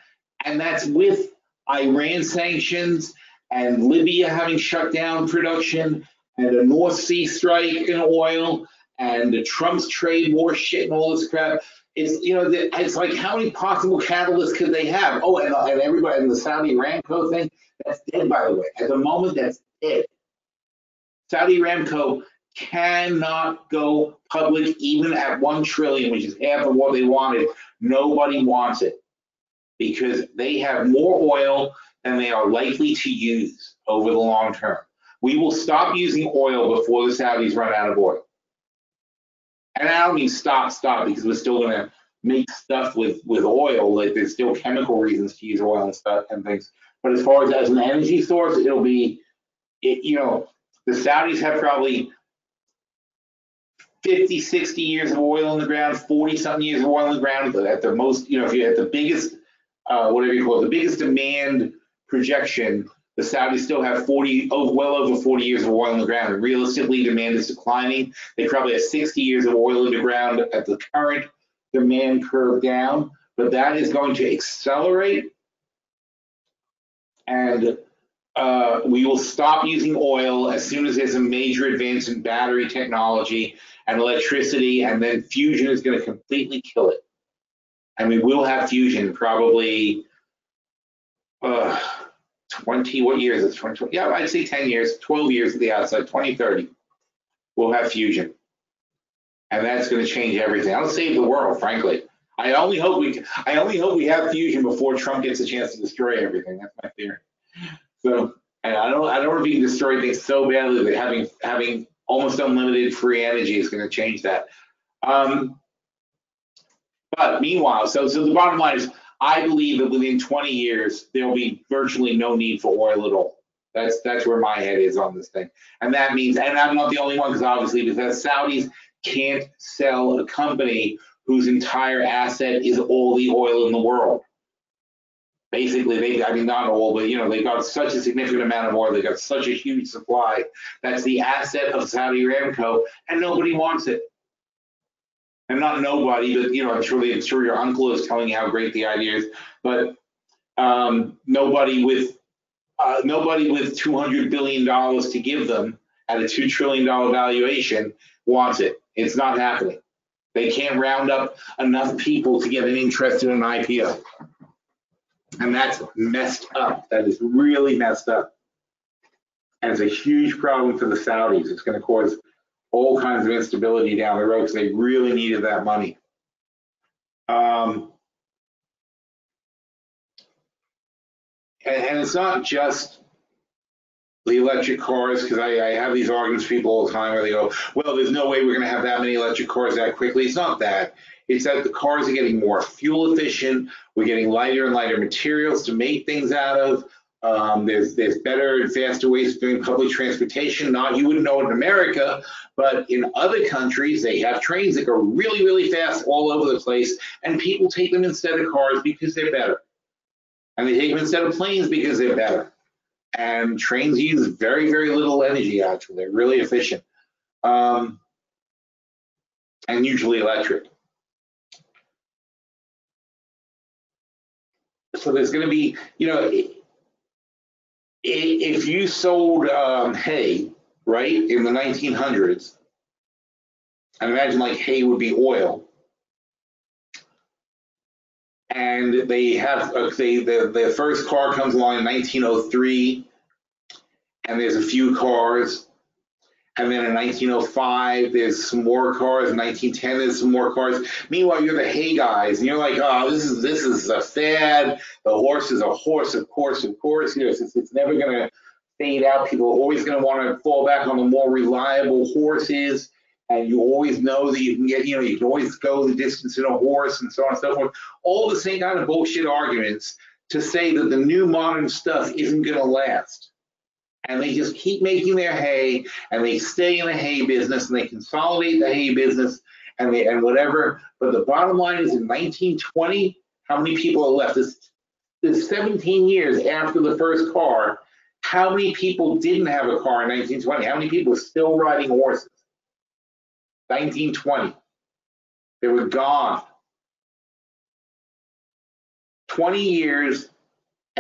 and that's with Iran sanctions and Libya having shut down production and a North Sea strike in oil and the Trump's trade war shit and all this crap. It's you know it's like how many possible catalysts could they have? Oh, and, and everybody and the Saudi Aramco thing that's dead by the way. At the moment, that's dead. Saudi Aramco cannot go public even at one trillion, which is half of what they wanted. Nobody wants it because they have more oil than they are likely to use over the long term. We will stop using oil before the Saudis run out of oil. And I don't mean stop, stop, because we're still going to make stuff with, with oil. Like there's still chemical reasons to use oil and stuff and things. But as far as as an energy source, it'll be, it, you know, the Saudis have probably 50, 60 years of oil in the ground, 40 something years of oil in the ground. But at the most, you know, if you're at the biggest uh, whatever you call it, the biggest demand projection, the Saudis still have 40, oh, well over 40 years of oil in the ground. Realistically, demand is declining. They probably have 60 years of oil in the ground at the current demand curve down, but that is going to accelerate. And uh, we will stop using oil as soon as there's a major advance in battery technology and electricity, and then fusion is going to completely kill it and we will have fusion probably uh, 20, what years is? 20, yeah, I'd say 10 years, 12 years at the outside, 2030, we'll have fusion. And that's going to change everything. I'll save the world, frankly. I only hope we I only hope we have fusion before Trump gets a chance to destroy everything. That's my theory. So and I don't I don't know if he can destroy things so badly that having having almost unlimited free energy is going to change that. Um, but meanwhile, so so the bottom line is I believe that within 20 years there will be virtually no need for oil at all. That's that's where my head is on this thing. And that means and I'm not the only one because obviously because Saudis can't sell a company whose entire asset is all the oil in the world. Basically, they, I mean, not all, but you know, they've got such a significant amount of oil, they've got such a huge supply. That's the asset of Saudi Aramco, and nobody wants it. And not nobody, but you know, I'm sure, I'm sure your uncle is telling you how great the idea is, but um, nobody with uh, nobody with 200 billion dollars to give them at a two trillion dollar valuation wants it. It's not happening. They can't round up enough people to get an interest in an IPO. And that's messed up. That is really messed up. And it's a huge problem for the Saudis. It's going to cause all kinds of instability down the road because they really needed that money. Um, and, and it's not just the electric cars, because I, I, have these arguments people all the time where they go, well, there's no way we're going to have that many electric cars that quickly. It's not that. It's that the cars are getting more fuel efficient. We're getting lighter and lighter materials to make things out of. Um, there's there's better and faster ways of doing public transportation. Not you wouldn't know in America, but in other countries they have trains that go really really fast all over the place, and people take them instead of cars because they're better, and they take them instead of planes because they're better and trains use very, very little energy actually. They're really efficient um, and usually electric. So there's going to be, you know, if you sold um, hay, right, in the 1900s, I imagine like hay would be oil, and they have uh, they the, the first car comes along in 1903 and there's a few cars and then in 1905 there's some more cars in 1910 there's some more cars meanwhile you're the hay guys and you're like oh this is this is a fad the horse is a horse of course of course you know it's, it's never going to fade out people are always going to want to fall back on the more reliable horses and you always know that you can get, you know, you can always go the distance in a horse and so on and so forth. All the same kind of bullshit arguments to say that the new modern stuff isn't going to last. And they just keep making their hay and they stay in the hay business and they consolidate the hay business and they and whatever. But the bottom line is in 1920, how many people are left? This, this 17 years after the first car, how many people didn't have a car in 1920? How many people are still riding horses? 1920. They were gone. 20 years,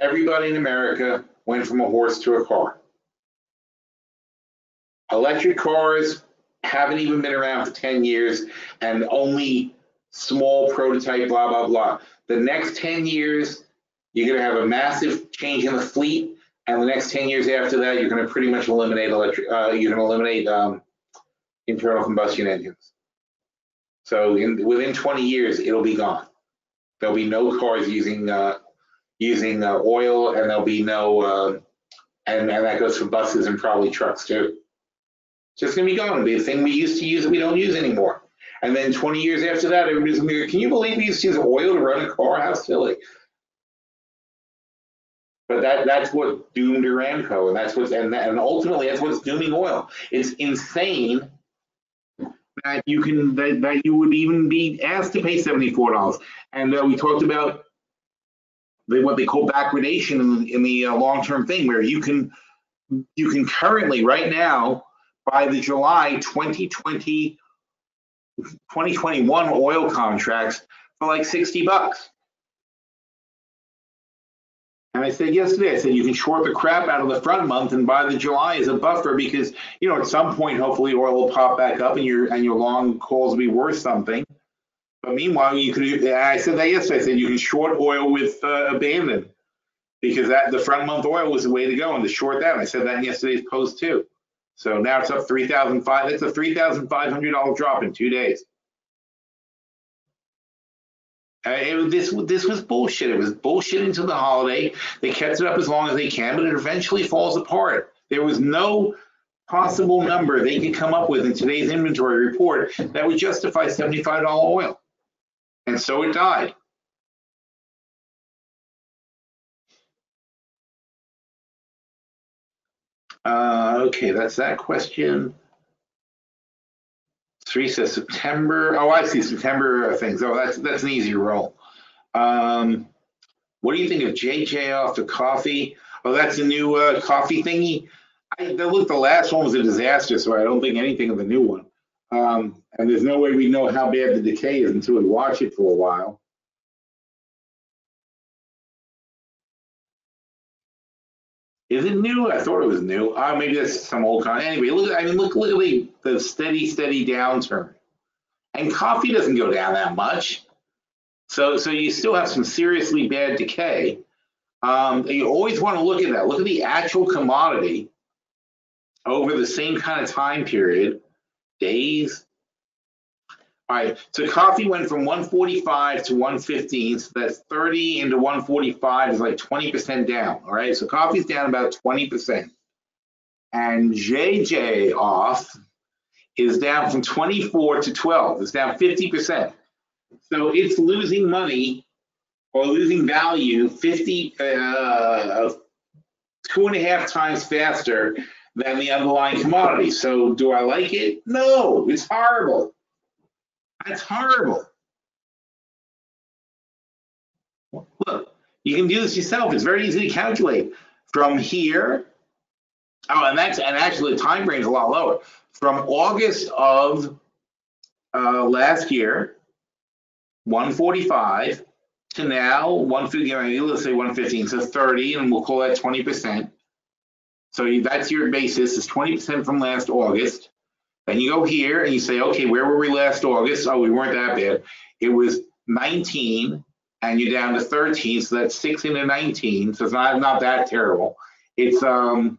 everybody in America went from a horse to a car. Electric cars haven't even been around for 10 years and only small prototype, blah, blah, blah. The next 10 years, you're going to have a massive change in the fleet. And the next 10 years after that, you're going to pretty much eliminate electric, uh, you're going to eliminate um, internal combustion engines. So in, within 20 years, it'll be gone. There'll be no cars using uh, using uh, oil, and there'll be no, uh, and, and that goes for buses and probably trucks too. It's just gonna be gone. It'll be a thing we used to use that we don't use anymore. And then 20 years after that, everybody's gonna be like, can you believe we used to use oil to run a car? How silly. But that that's what doomed Aramco, and that's what's and, and ultimately that's what's dooming oil. It's insane that you can that, that you would even be asked to pay $74. And uh, we talked about the, what they call backwardation in, in the uh, long-term thing, where you can you can currently right now by the July 2020 2021 oil contracts for like 60 bucks. And I said yesterday, I said you can short the crap out of the front month and buy the July as a buffer because you know at some point hopefully oil will pop back up and your and your long calls will be worth something. But meanwhile, you could. I said that yesterday. I said you can short oil with uh, abandon because that the front month oil was the way to go and to short that. I said that in yesterday's post too. So now it's up 3,005. That's a $3,500 drop in two days. Uh, it, this this was bullshit. It was bullshit into the holiday. They kept it up as long as they can, but it eventually falls apart. There was no possible number they could come up with in today's inventory report that would justify $75 oil. And so it died. Uh, okay, that's that question. Three says September. Oh, I see September things. Oh, that's that's an easy roll. Um, what do you think of JJ off the coffee? Oh, that's a new uh, coffee thingy. I, look, the last one was a disaster, so I don't think anything of the new one. Um, and there's no way we know how bad the decay is until we watch it for a while. Is it new? I thought it was new. Uh, maybe that's some old con. Anyway, look. I mean, look. Look at the, the steady, steady downturn. And coffee doesn't go down that much. So, so you still have some seriously bad decay. Um, you always want to look at that. Look at the actual commodity over the same kind of time period, days. All right, so coffee went from 145 to 115, so that's 30 into 145 is like 20% down. All right, so coffee's down about 20%. And JJ off is down from 24 to 12, it's down 50%. So it's losing money or losing value 50, uh, two and a half times faster than the underlying commodity. So do I like it? No, it's horrible. That's horrible. Look, you can do this yourself. It's very easy to calculate. From here, oh, and that's and actually the time frame is a lot lower. From August of uh, last year, 145 to now 150. Let's say 115, so 30, and we'll call that 20 percent. So that's your basis is 20% from last August. Then you go here and you say, okay, where were we last August? Oh, we weren't that bad. It was 19 and you're down to 13. So that's six into 19. So it's not, not that terrible. It's um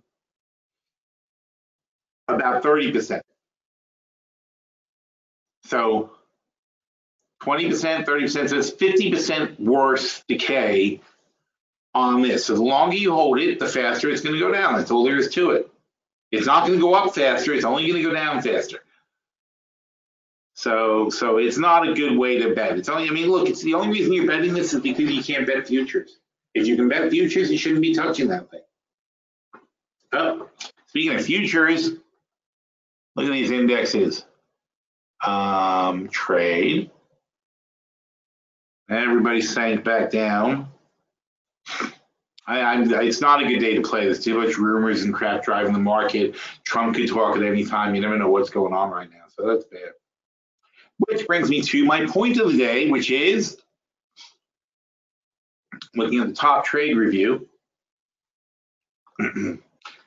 about 30%. So 20%, 30%, so it's 50% worse decay on this. So the longer you hold it, the faster it's going to go down. That's all there is to it. It's not going to go up faster. It's only going to go down faster. So, so it's not a good way to bet. It's only, I mean, look, it's the only reason you're betting this is because you can't bet futures. If you can bet futures, you shouldn't be touching that thing. Oh, speaking of futures, look at these indexes. Um, trade. Everybody sank back down. I, I'm, it's not a good day to play. There's too much rumors and crap driving the market. Trump could talk at any time. You never know what's going on right now. So that's bad. Which brings me to my point of the day, which is looking at the top trade review. so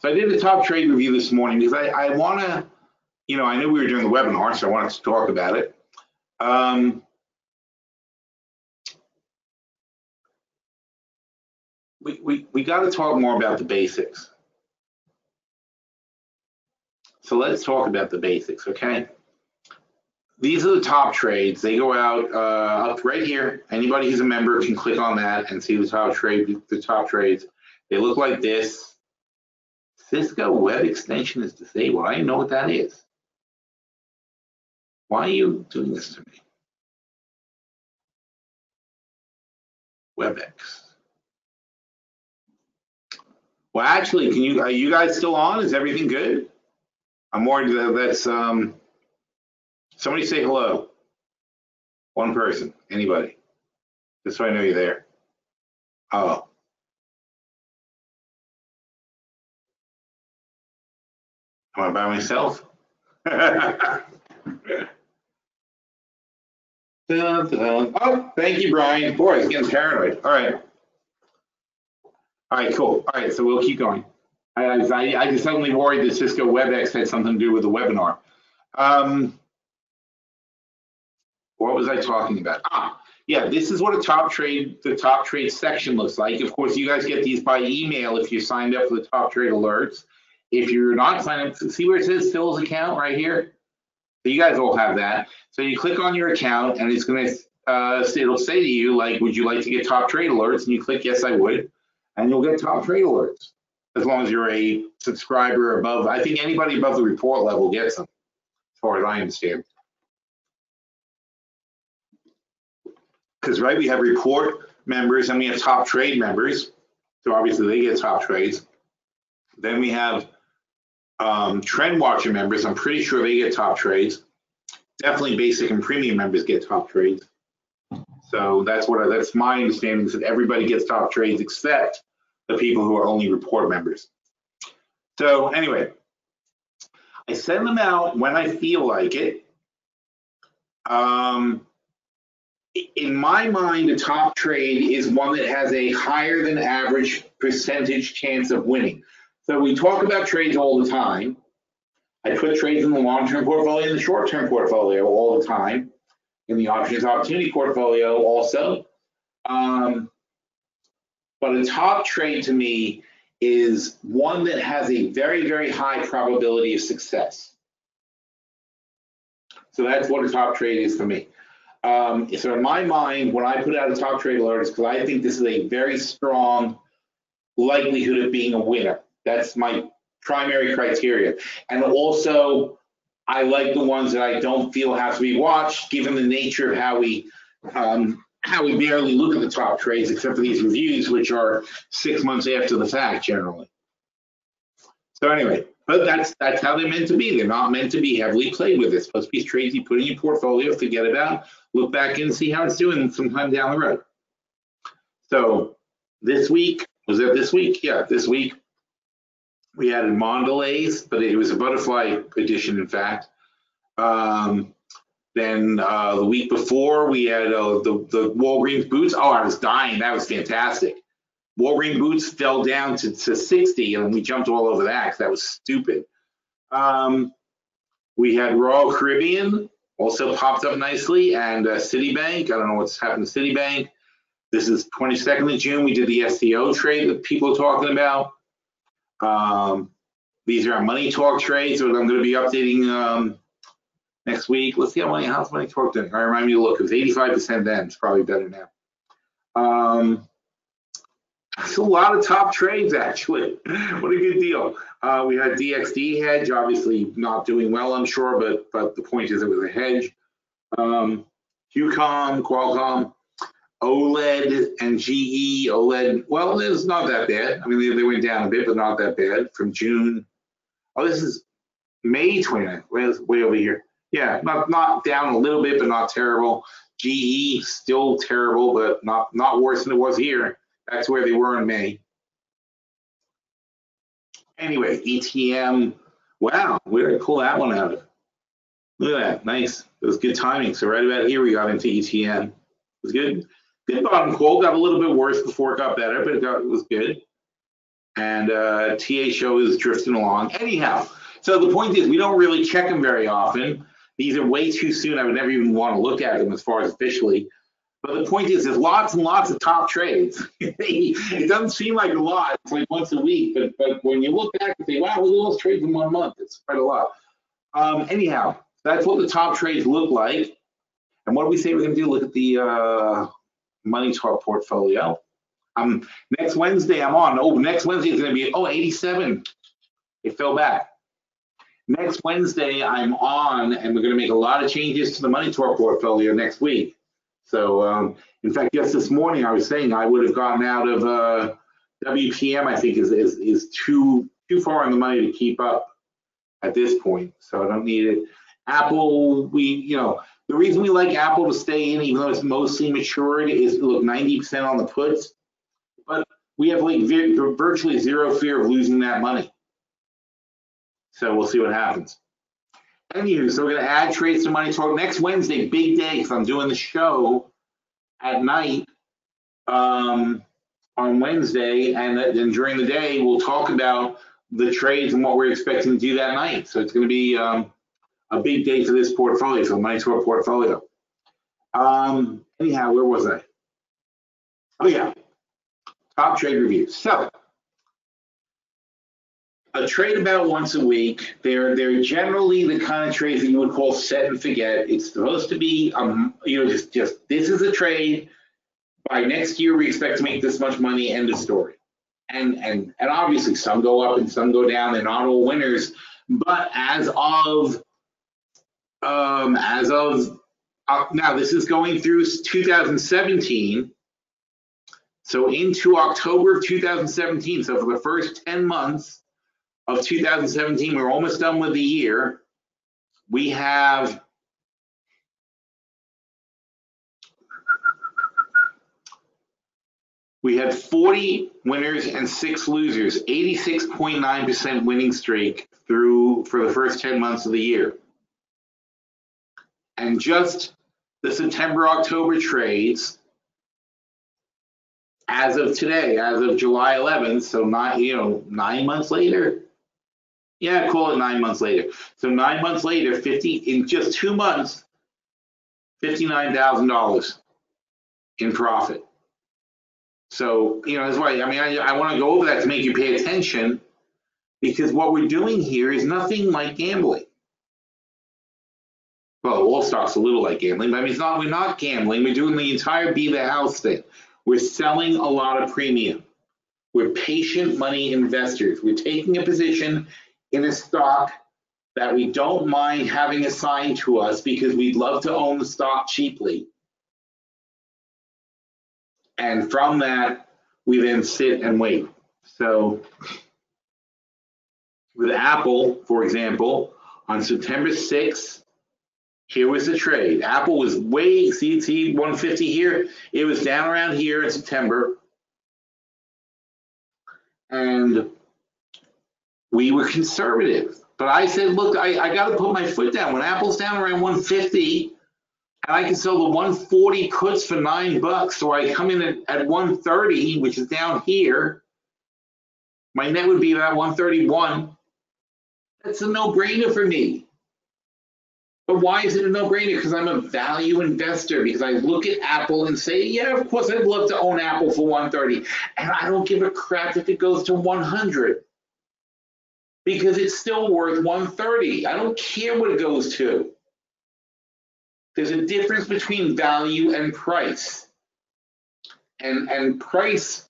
I did the top trade review this morning because I, I want to, you know, I knew we were doing the webinar, so I wanted to talk about it. Um, we, we, we got to talk more about the basics. So let's talk about the basics, okay? These are the top trades. They go out uh, up right here. Anybody who's a member can click on that and see the top trade, the top trades. They look like this. Cisco web extension is disabled. I didn't know what that is. Why are you doing this to me? WebEx. Well, actually, can you, are you guys still on? Is everything good? I'm worried that that's, um, somebody say hello. One person, anybody. Just so I know you're there. Oh. Am I by myself? oh, thank you, Brian. Boy, he's getting paranoid. All right. All right, cool. All right, so we'll keep going. I, I, I just suddenly worried that Cisco WebEx had something to do with the webinar. Um, what was I talking about? Ah, yeah, this is what a top trade, the top trade section looks like. Of course, you guys get these by email if you signed up for the top trade alerts. If you're not signed up, see where it says Phil's account right here? So you guys all have that. So you click on your account and it's gonna, uh, it'll say to you, like, would you like to get top trade alerts? And you click, yes, I would. And you'll get top trade alerts. As long as you're a subscriber above, I think anybody above the report level gets them, as far as I understand. Because, right, we have report members and we have top trade members. So obviously they get top trades. Then we have um, trend watcher members. I'm pretty sure they get top trades. Definitely basic and premium members get top trades. So that's what I, that's my understanding is that everybody gets top trades except the people who are only report members. So anyway, I send them out when I feel like it. Um, in my mind, a top trade is one that has a higher than average percentage chance of winning. So we talk about trades all the time. I put trades in the long-term portfolio and the short-term portfolio all the time, in the options opportunity portfolio also. Um, but a top trade to me is one that has a very, very high probability of success. So that's what a top trade is for me. Um, so in my mind, when I put out a top trade alert, it's because I think this is a very strong likelihood of being a winner. That's my primary criteria. And also, I like the ones that I don't feel have to be watched, given the nature of how we um, how we barely look at the top trades, except for these reviews, which are six months after the fact generally. So anyway, but that's that's how they're meant to be. They're not meant to be heavily played with. It's supposed to be trades you put in your portfolio, forget about, look back and see how it's doing sometime down the road. So this week, was it this week? Yeah, this week we had Mondelez, but it was a butterfly edition, in fact. Um, then uh, the week before, we had uh, the, the Walgreens boots. Oh, I was dying. That was fantastic. Walgreens boots fell down to, to 60, and we jumped all over that because that was stupid. Um, we had Royal Caribbean also popped up nicely, and uh, Citibank. I don't know what's happened to Citibank. This is 22nd of June. We did the STO trade that people are talking about. Um, these are our money talk trades, I'm going to be updating um, next week. Let's see how many how's money talk doing. I remind me to look. It was 85% then. It's probably better now. Um, it's a lot of top trades actually. what a good deal. Uh, we had DXD hedge, obviously not doing well, I'm sure, but but the point is it was a hedge. Um, QCOM, Qualcomm, OLED and GE, OLED, well, it's not that bad. I mean, they, they went down a bit, but not that bad from June. Oh, this is May 29th, way, way over here. Yeah, not not down a little bit, but not terrible. GE still terrible, but not not worse than it was here. That's where they were in May. Anyway, ETM. Wow, where did I pull that one out of? Look at that, nice. It was good timing. So right about here we got into ETM. It was good. Good bottom call. Got a little bit worse before it got better, but it, got, it was good. And uh, THO is drifting along. Anyhow, so the point is we don't really check them very often. These are way too soon. I would never even want to look at them as far as officially. But the point is, there's lots and lots of top trades. it doesn't seem like a lot. It's like once a week. But but when you look back and say, wow, at those trades in one month, it's quite a lot. Um, anyhow, that's what the top trades look like. And what do we say we're going to do? Look at the uh, money talk portfolio. Um, next Wednesday, I'm on. Oh, next Wednesday is going to be, oh, 87. It fell back. Next Wednesday, I'm on, and we're going to make a lot of changes to the money talk portfolio next week. So, um, in fact, just this morning, I was saying I would have gotten out of uh, WPM. I think is, is is too too far on the money to keep up at this point. So I don't need it. Apple, we you know the reason we like Apple to stay in, even though it's mostly matured, is look 90% on the puts, but we have like virtually zero fear of losing that money. So we'll see what happens. Anywho, so we're going to add trades to Money Talk next Wednesday, big day, because I'm doing the show at night um, on Wednesday, and then during the day we'll talk about the trades and what we're expecting to do that night. So it's going to be um, a big day for this portfolio, for the Money Talk portfolio. Um, anyhow, where was I? Oh yeah, top trade reviews. So a trade about once a week. They're they're generally the kind of trades that you would call set and forget. It's supposed to be um you know just just this is a trade. By next year we expect to make this much money. End of story. And and and obviously some go up and some go down. They're not all winners. But as of um as of uh, now this is going through 2017. So into October of 2017. So for the first 10 months of 2017, we're almost done with the year. We have we had 40 winners and six losers, 86.9% winning streak through for the first 10 months of the year. And just the September October trades as of today, as of July 11th, so not you know nine months later. Yeah, call it nine months later. So nine months later, 50 in just two months, $59,000 in profit. So, you know, that's why, I mean, I, I want to go over that to make you pay attention because what we're doing here is nothing like gambling. Well, all stock's a little like gambling, but I mean, it's not, we're not gambling. We're doing the entire be the house thing. We're selling a lot of premium. We're patient money investors. We're taking a position in a stock that we don't mind having assigned to us because we'd love to own the stock cheaply. And from that, we then sit and wait. So with Apple, for example, on September 6th, here was the trade. Apple was way, see, see 150 here. It was down around here in September. And we were conservative. But I said, look, I, I got to put my foot down. When Apple's down around 150, and I can sell the 140 puts for nine bucks, so I come in at, at 130, which is down here. My net would be about 131. That's a no-brainer for me. But why is it a no-brainer? Because I'm a value investor. Because I look at Apple and say, yeah, of course I'd love to own Apple for 130, and I don't give a crap if it goes to 100 because it's still worth 130. I don't care what it goes to. There's a difference between value and price. And and price,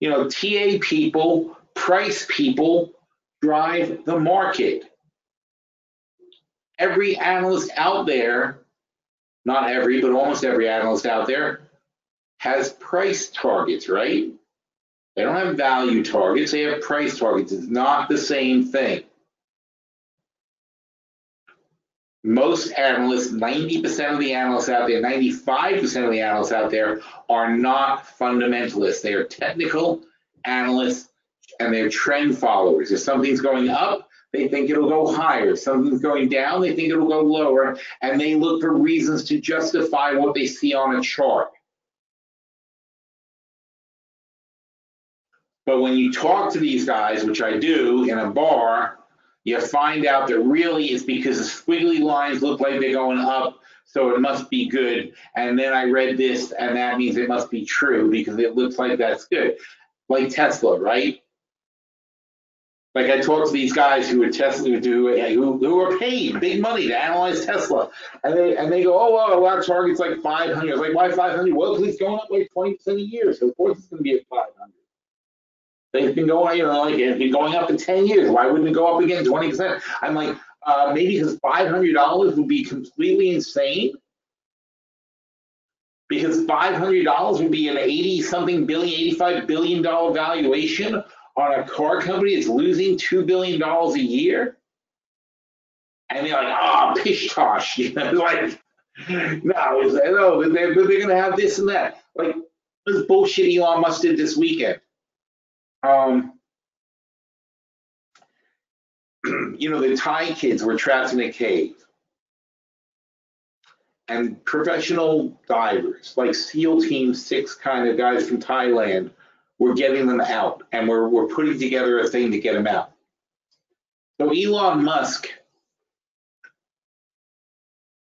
you know, TA people, price people drive the market every analyst out there, not every, but almost every analyst out there, has price targets, right? They don't have value targets, they have price targets. It's not the same thing. Most analysts, 90% of the analysts out there, 95% of the analysts out there are not fundamentalists. They are technical analysts and they're trend followers. If something's going up, they think it'll go higher. If something's going down, they think it'll go lower, and they look for reasons to justify what they see on a chart. But when you talk to these guys, which I do in a bar, you find out that really it's because the squiggly lines look like they're going up, so it must be good. And then I read this, and that means it must be true because it looks like that's good. Like Tesla, right? Like I talked to these guys who are Tesla, who do who who are paid big money to analyze Tesla, and they and they go, oh well, our target's like 500. I was like, why 500? Well, because it's going up like 20 percent a year, so of course it's going to be at 500. They've been going, you know, like it's been going up in 10 years. Why wouldn't it go up again 20 percent? I'm like, uh, maybe because 500 dollars would be completely insane. Because $500 would be an 80 something billion, 85 billion dollar valuation on a car company that's losing $2 billion a year? And they're like, ah, oh, pish tosh, you know, like, no, no, they're, they're going to have this and that. Like, this bullshit Elon Musk did this weekend. Um, you know, the Thai kids were trapped in a cave. And professional divers, like SEAL Team 6 kind of guys from Thailand, we're getting them out and we're, we're putting together a thing to get them out. So Elon Musk,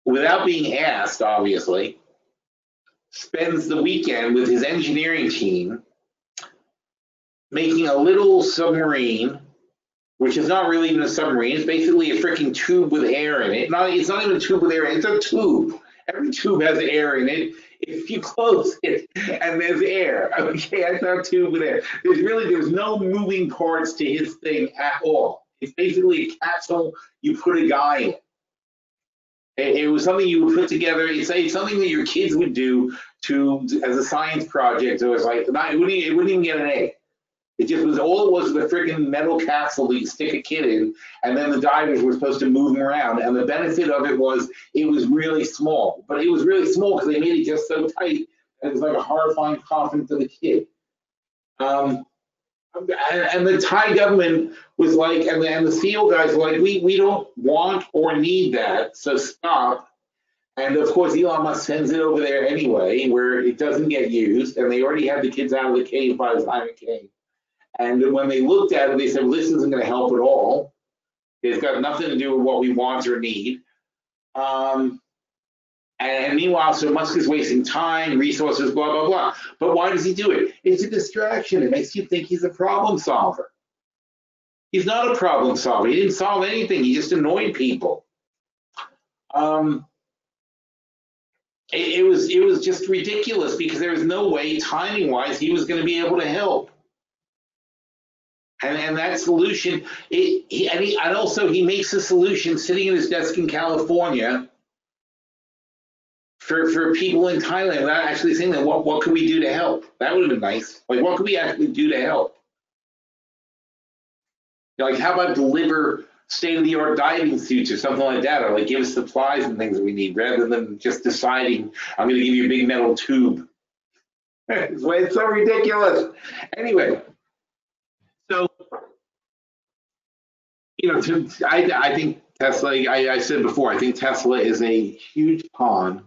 without being asked, obviously, spends the weekend with his engineering team making a little submarine which is not really even a submarine. It's basically a freaking tube with air in it. Not, it's not even a tube with air. It's a tube. Every tube has air in it. If you close it and there's air, okay, that's not a tube with air. There's really there's no moving parts to his thing at all. It's basically a capsule you put a guy in. It, was something you would put together. It's, it's something that your kids would do to as a science project. It was like not, it, wouldn't, it wouldn't even get an A. It just was all it was a freaking metal capsule that you stick a kid in, and then the divers were supposed to move him around. And the benefit of it was it was really small, but it was really small because they made it just so tight. And it was like a horrifying coffin for the kid. Um, and, and the Thai government was like, and the, and the SEAL guys were like, we, we don't want or need that, so stop. And of course, Elon Musk sends it over there anyway, where it doesn't get used, and they already had the kids out of the cave by the time it came. And when they looked at it, they said, well, this isn't going to help at all. It's got nothing to do with what we want or need. Um, and meanwhile, so Musk is wasting time, resources, blah, blah, blah. But why does he do it? It's a distraction. It makes you think he's a problem solver. He's not a problem solver. He didn't solve anything. He just annoyed people. Um, it, it was it was just ridiculous because there was no way timing wise he was going to be able to help. And, and that solution, it, he, and, he, and also he makes a solution sitting in his desk in California for, for people in Thailand without actually saying that, what, what could we do to help? That would have been nice. Like, what could we actually do to help? like, how about deliver state-of-the-art diving suits or something like that, or like give us supplies and things that we need, rather than just deciding, I'm going to give you a big metal tube. it's so ridiculous. Anyway, so, you know, to, I, I think Tesla, I, I said before, I think Tesla is a huge pawn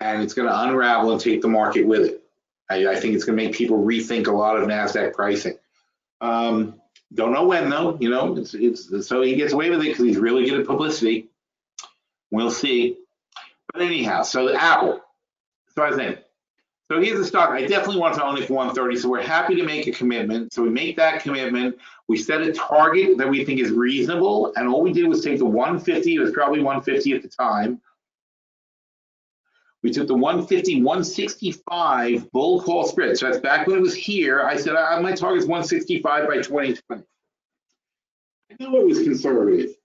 and it's going to unravel and take the market with it. I, I think it's going to make people rethink a lot of NASDAQ pricing. Um, don't know when though, you know, it's, it's so he gets away with it because he's really good at publicity. We'll see. But anyhow, so Apple. So I saying, so here's the stock. I definitely want to own it for 130. So we're happy to make a commitment. So we make that commitment. We set a target that we think is reasonable. And all we did was take the 150. It was probably 150 at the time. We took the 150, 165 bull call spread. So that's back when it was here. I said uh, my target is 165 by 2020. I know it was conservative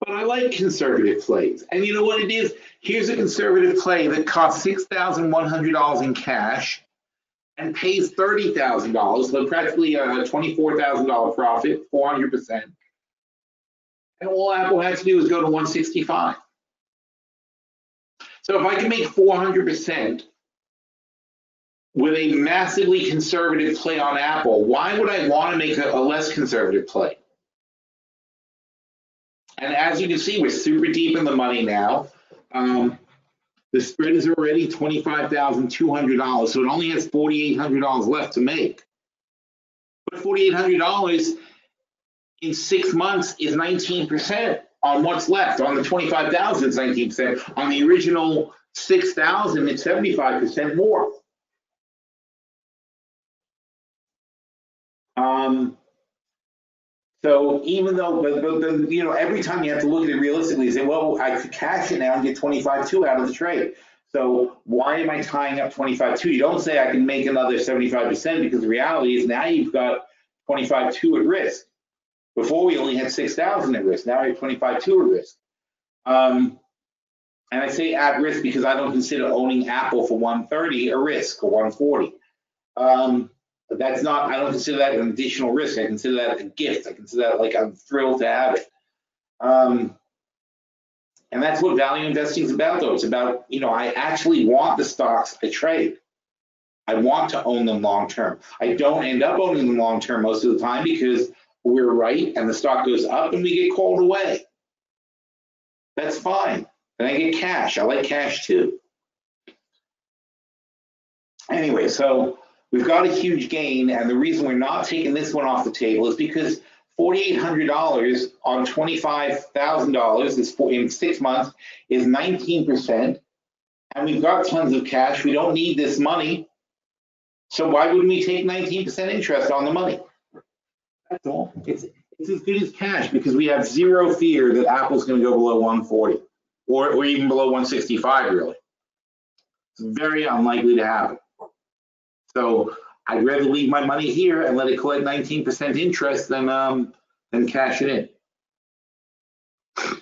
but I like conservative plays. And you know what it is? Here's a conservative play that costs $6,100 in cash and pays $30,000, so practically a $24,000 profit, 400%. And all Apple had to do is go to 165. So if I can make 400% with a massively conservative play on Apple, why would I want to make a, a less conservative play? And as you can see, we're super deep in the money now. Um, the spread is already $25,200, so it only has $4,800 left to make. But $4,800 in six months is 19% on what's left. On the 25,000, it's 19%. On the original 6,000, it's 75% more. Um, so even though, but, but, you know, every time you have to look at it realistically, say, well, I could cash it now and get 25.2 out of the trade. So why am I tying up 25.2? You don't say I can make another 75% because the reality is now you've got 25.2 at risk. Before we only had 6,000 at risk. Now we have 25.2 at risk. Um, and I say at risk because I don't consider owning Apple for 130 a risk or 140. Um, that's not, I don't consider that an additional risk. I consider that a gift. I consider that like I'm thrilled to have it. Um, and that's what value investing is about, though. It's about, you know, I actually want the stocks I trade. I want to own them long term. I don't end up owning them long term most of the time because we're right and the stock goes up and we get called away. That's fine. And I get cash. I like cash too. Anyway, so We've got a huge gain, and the reason we're not taking this one off the table is because $4,800 on $25,000 in six months is 19%, and we've got tons of cash. We don't need this money. So why wouldn't we take 19% interest on the money? That's all. It's, it's as good as cash because we have zero fear that Apple's gonna go below 140 or, or even below 165 really. It's very unlikely to happen. So I'd rather leave my money here and let it collect 19% interest than, um, than cash it in.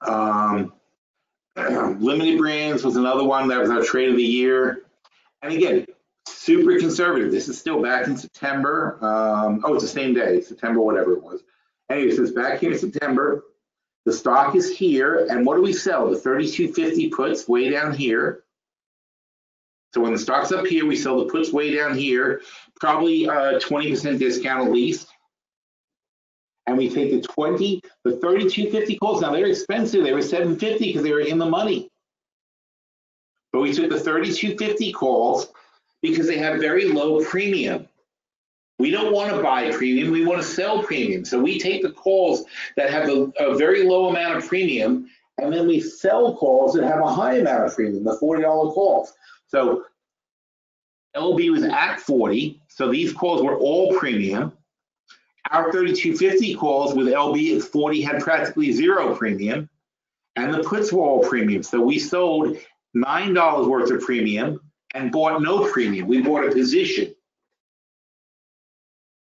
Um, limited brands was another one that was our trade of the year. And again, super conservative. This is still back in September. Um, oh, it's the same day, September, whatever it was. Anyway, so it's back here in September. The stock is here. And what do we sell? The 3250 puts way down here. So when the stock's up here, we sell the puts way down here, probably uh, a 20% discount at least. And we take the 20, the 3250 calls. Now they're expensive. They were 750 because they were in the money. But we took the 3250 calls because they have very low premium. We don't want to buy premium, we want to sell premium. So we take the calls that have a, a, very low amount of premium, and then we sell calls that have a high amount of premium, the $40 calls. So LB was at 40, so these calls were all premium. Our 3250 calls with LB at 40 had practically zero premium, and the puts were all premium. So we sold $9 worth of premium and bought no premium. We bought a position.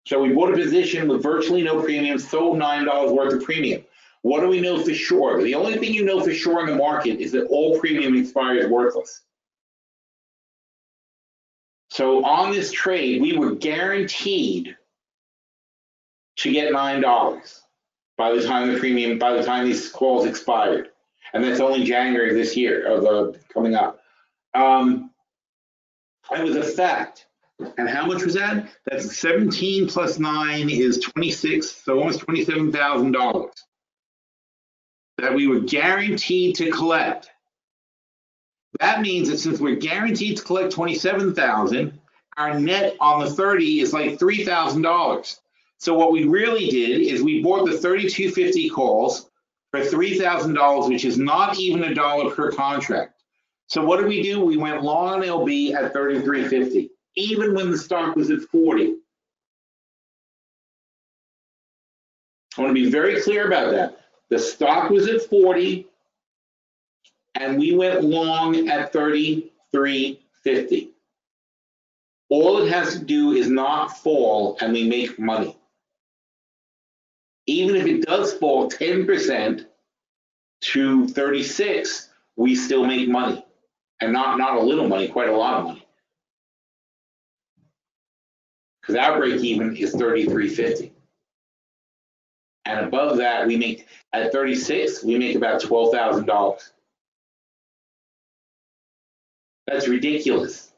So we bought a position with virtually no premium, sold $9 worth of premium. What do we know for sure? The only thing you know for sure in the market is that all premium expires worthless. So on this trade, we were guaranteed to get $9 by the time the premium, by the time these calls expired. And that's only January of this year, of the coming up. Um, it was a fact. And how much was that? That's 17 plus 9 is 26, so almost $27,000 that we were guaranteed to collect. That means that since we're guaranteed to collect 27,000, our net on the 30 is like $3,000. So what we really did is we bought the 3250 calls for $3,000, which is not even a dollar per contract. So what did we do? We went long on LB at 33.50, even when the stock was at 40. I want to be very clear about that. The stock was at 40 and we went long at 33.50. All it has to do is not fall and we make money. Even if it does fall 10% to 36, we still make money and not not a little money, quite a lot of money. Because our break even is 33.50. And above that, we make at 36, we make about $12,000. That's ridiculous.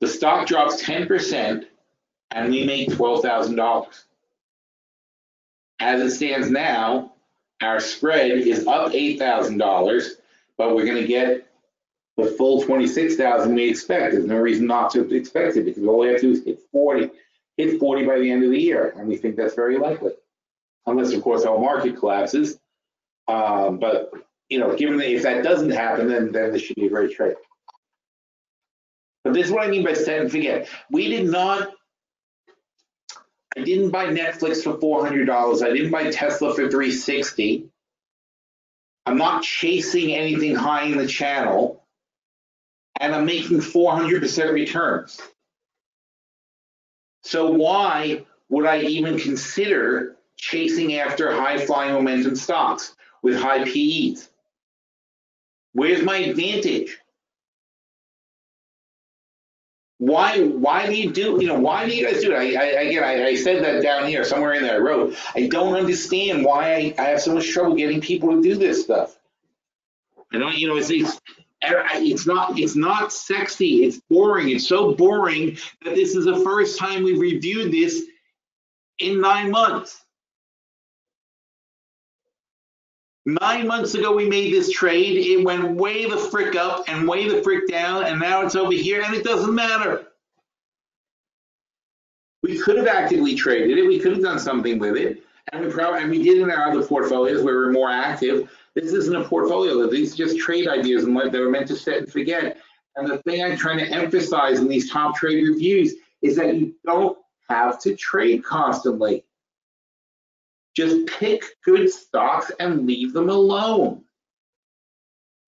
The stock drops 10% and we make $12,000. As it stands now, our spread is up $8,000, but we're going to get the full 26,000 we expect. There's no reason not to expect it because all we have to do is hit 40, hit 40 by the end of the year, and we think that's very likely, unless of course our market collapses. Um, but you know, given that if that doesn't happen, then then this should be a great trade. But this is what I mean by set and forget. We did not. I didn't buy Netflix for four hundred dollars. I didn't buy Tesla for three sixty. I'm not chasing anything high in the channel and I'm making 400% returns. So why would I even consider chasing after high flying momentum stocks with high PEs? Where's my advantage? Why why do you do you know why do you guys do it? I, I again I, I, said that down here somewhere in there I wrote I don't understand why I, I have so much trouble getting people to do this stuff. I don't you know it's, it's it's not it's not sexy it's boring it's so boring that this is the first time we've reviewed this in nine months nine months ago we made this trade it went way the frick up and way the frick down and now it's over here and it doesn't matter we could have actively traded it we could have done something with it and we probably and we did in our other portfolios where we we're more active this isn't a portfolio. These are just trade ideas and what they were meant to set and forget. And the thing I'm trying to emphasize in these top trade reviews is that you don't have to trade constantly. Just pick good stocks and leave them alone.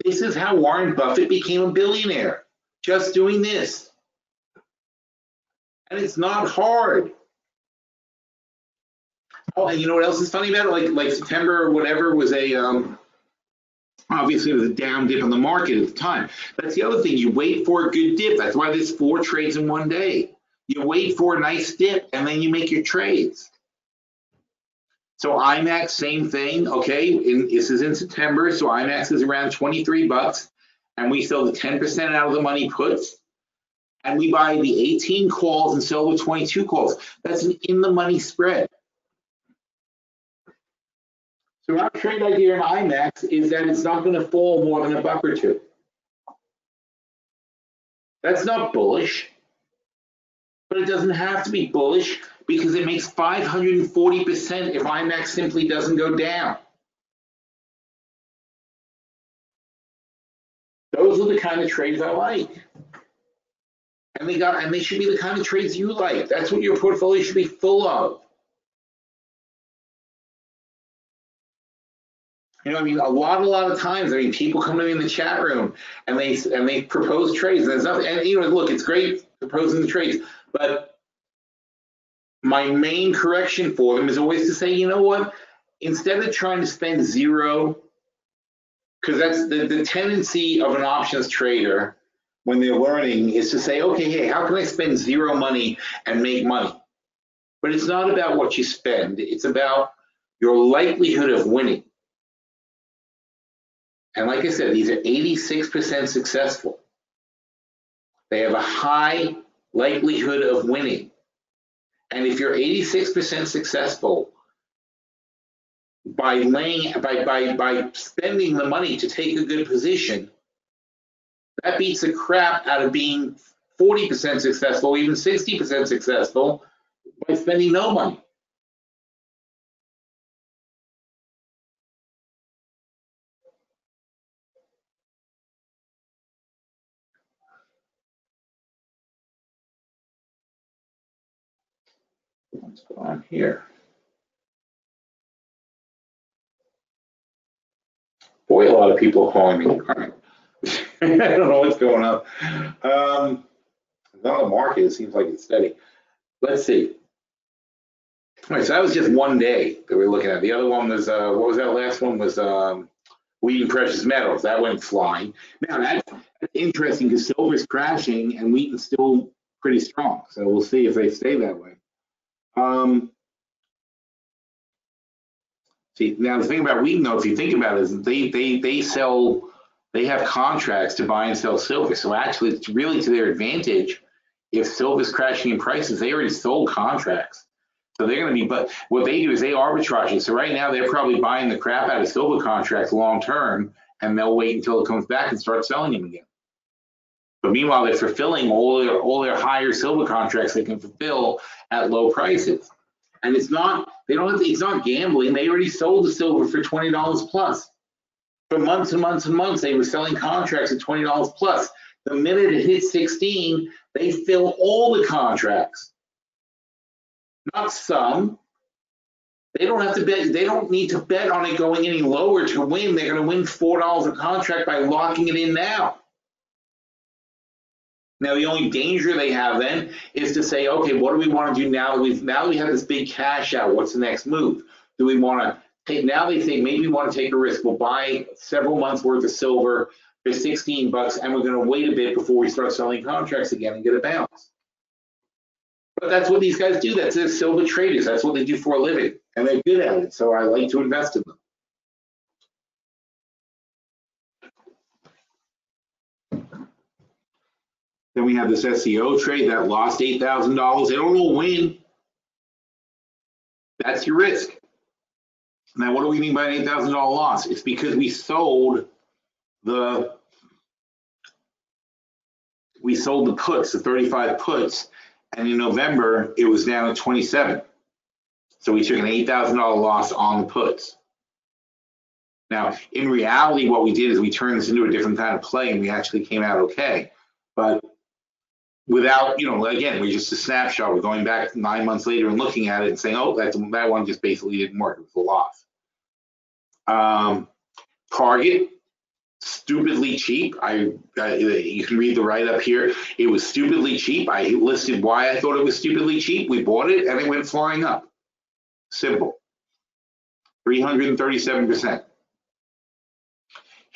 This is how Warren Buffett became a billionaire, just doing this. And it's not hard. Oh, and you know what else is funny about it? Like like September or whatever was a um, obviously it was a down dip on the market at the time. That's the other thing. You wait for a good dip. That's why there's four trades in one day. You wait for a nice dip and then you make your trades. So IMAX, same thing. Okay, in, this is in September, so IMAX is around 23 bucks, and we sell the 10% out of the money puts, and we buy the 18 calls and sell the 22 calls. That's an in the money spread. So our trade idea in IMAX is that it's not going to fall more than a buck or two. That's not bullish, but it doesn't have to be bullish because it makes 540% if IMAX simply doesn't go down. Those are the kind of trades I like. And they got and they should be the kind of trades you like. That's what your portfolio should be full of. You know, I mean, a lot, a lot of times, I mean, people come to me in the chat room and they and they propose trades. And there's nothing. And you know, look, it's great proposing the trades, but my main correction for them is always to say, you know what? Instead of trying to spend zero, because that's the, the tendency of an options trader when they're learning is to say, okay, hey, how can I spend zero money and make money? But it's not about what you spend, it's about your likelihood of winning. And like I said, these are 86% successful. They have a high likelihood of winning. And if you're 86% successful by laying by, by by spending the money to take a good position, that beats the crap out of being 40% successful, even 60% successful by spending no money. What's going on here? Boy, a lot of people are calling me. I don't know what's going on. Um, on the market, it seems like it's steady. Let's see. All right, so that was just one day that we're looking at. The other one was, uh, what was that last one? Was um, Wheaton Precious Metals. That went flying. Now, that's interesting because silver's crashing and wheat is still pretty strong. So we'll see if they stay that way. Um, see, now the thing about though, if you think about it, is they they they sell, they have contracts to buy and sell silver. So actually, it's really to their advantage if silver's crashing in prices. They already sold contracts. So they're going to be, but what they do is they arbitrage it. So right now they're probably buying the crap out of silver contracts long term, and they'll wait until it comes back and start selling them again. But meanwhile, they're fulfilling all their all their higher silver contracts they can fulfill at low prices. And it's not they don't it's not gambling. They already sold the silver for twenty dollars plus. For months and months and months, they were selling contracts at twenty dollars plus. The minute it hit 16, they fill all the contracts. Not some. They don't have to bet, they don't need to bet on it going any lower to win. They're going to win $4 a contract by locking it in now. Now, the only danger they have then is to say, okay, what do we want to do now? We've now we have this big cash out. What's the next move? Do we want to take? Now they think maybe we want to take a risk. We'll buy several months worth of silver for 16 bucks, and we're going to wait a bit before we start selling contracts again and get a bounce. But that's what these guys do. That's their silver traders. That's what they do for a living, and they're good at it. So I like to invest in them. Then we have this SEO trade that lost $8,000. They don't know when. That's your risk. Now, what do we mean by an $8,000 loss? It's because we sold the we sold the puts, the 35 puts, and in November it was down to 27. So we took an $8,000 loss on the puts. Now, in reality, what we did is we turned this into a different kind of play and we actually came out okay. Without, you know, again, we're just a snapshot. We're going back nine months later and looking at it and saying, oh, that's, that one just basically didn't work. It was a loss. Um, Target, stupidly cheap. I, uh, you can read the write up here. It was stupidly cheap. I listed why I thought it was stupidly cheap. We bought it and it went flying up. Simple. 337%.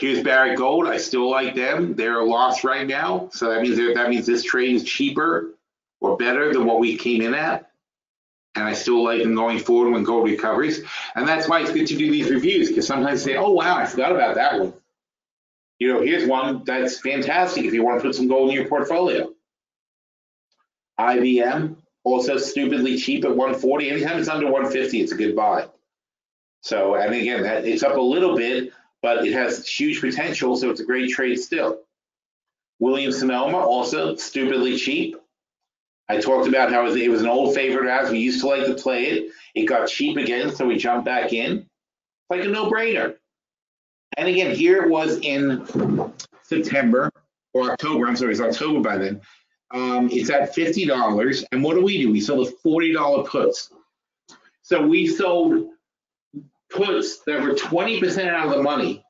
Here's Barrick Gold. I still like them. They're a loss right now. So that means that means this trade is cheaper or better than what we came in at. And I still like them going forward when gold recovers. And that's why it's good to do these reviews because sometimes you say, oh, wow, I forgot about that one. You know, here's one that's fantastic if you want to put some gold in your portfolio. IBM, also stupidly cheap at 140. Anytime it's under 150, it's a good buy. So, and again, that, it's up a little bit, but it has huge potential, so it's a great trade still. Williams Sonoma, also stupidly cheap. I talked about how it was an old favorite as we used to like to play it. It got cheap again, so we jumped back in. Like a no-brainer. And again, here it was in September or October. I'm sorry, it's October by then. Um, it's at $50. And what do we do? We sold the $40 puts. So we sold puts that were 20% out of the money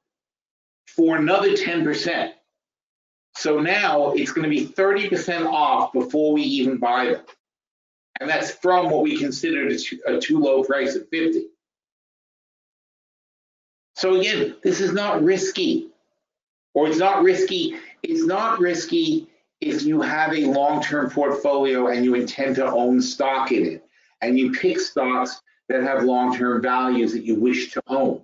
for another 10%. So now it's going to be 30% off before we even buy them. And that's from what we considered a too, low price of 50. So again, this is not risky. Or it's not risky. It's not risky if you have a long-term portfolio and you intend to own stock in it. And you pick stocks that have long-term values that you wish to own.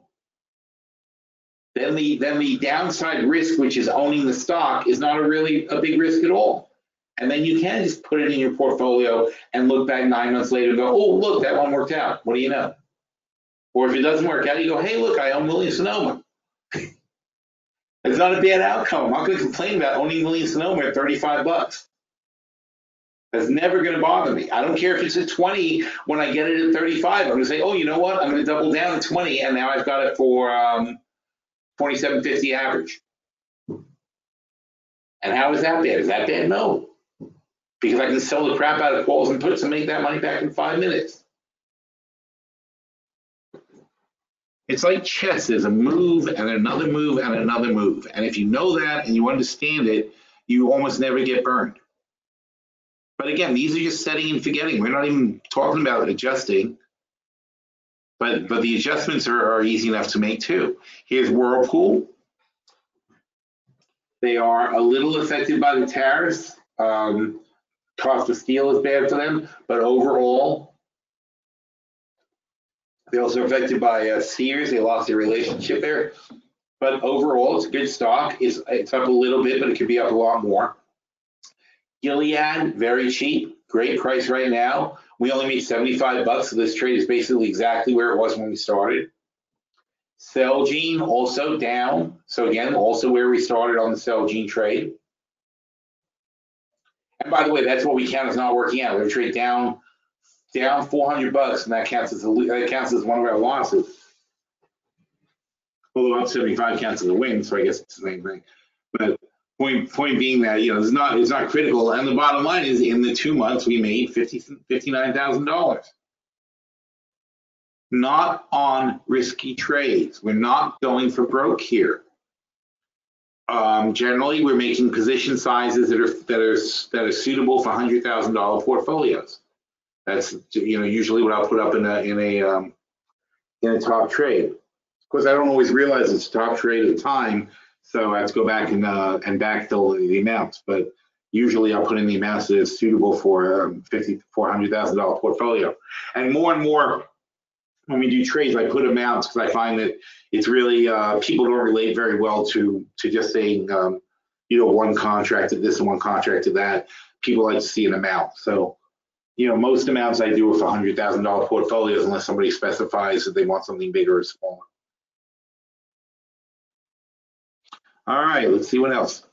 Then the then the downside risk, which is owning the stock, is not a really a big risk at all. And then you can just put it in your portfolio and look back nine months later and go, oh, look, that one worked out. What do you know? Or if it doesn't work out, you go, hey, look, I own Williams Sonoma. it's not a bad outcome. I'm not going to complain about owning Williams Sonoma at 35 bucks. That's never going to bother me. I don't care if it's at 20 when I get it at 35. I'm going to say, oh, you know what? I'm going to double down at 20, and now I've got it for um, 27.50 average. And how is that bad? Is that bad? No, because I can sell the crap out of calls and puts and make that money back in five minutes. It's like chess. There's a move and another move and another move. And if you know that and you understand it, you almost never get burned. But again, these are just setting and forgetting. We're not even talking about adjusting. But but the adjustments are, are easy enough to make too. Here's Whirlpool. They are a little affected by the tariffs. Um, cost of steel is bad for them, but overall, they're also affected by uh, Sears. They lost their relationship there. But overall, it's a good stock. It's, it's up a little bit, but it could be up a lot more. Gilead, very cheap, great price right now. We only made 75 bucks, so this trade is basically exactly where it was when we started. Celgene also down. So again, also where we started on the Celgene trade. And by the way, that's what we count as not working out. We trade down down 400 bucks, and that counts as a, that counts as one of our losses. Although up 75 counts as a win, so I guess it's the same thing. But point point being that you know it's not it's not critical, and the bottom line is in the two months we made 50 fifty-nine thousand dollars. Not on risky trades. We're not going for broke here. Um, generally, we're making position sizes that are that are that are suitable for hundred thousand dollar portfolios. That's you know usually what I'll put up in a in a um, in a top trade. Of course, I don't always realize it's a top trade at the time, so I have to go back and uh, and backfill the amounts. But usually I'll put in the amounts that is suitable for um, fifty four hundred thousand dollar portfolio. And more and more when we do trades, I put amounts because I find that it's really uh, people don't relate very well to to just saying um, you know one contract to this and one contract to that. People like to see an amount. So you know, most amounts I do for hundred thousand dollar portfolios unless somebody specifies that they want something bigger or smaller. All right, let's see what else.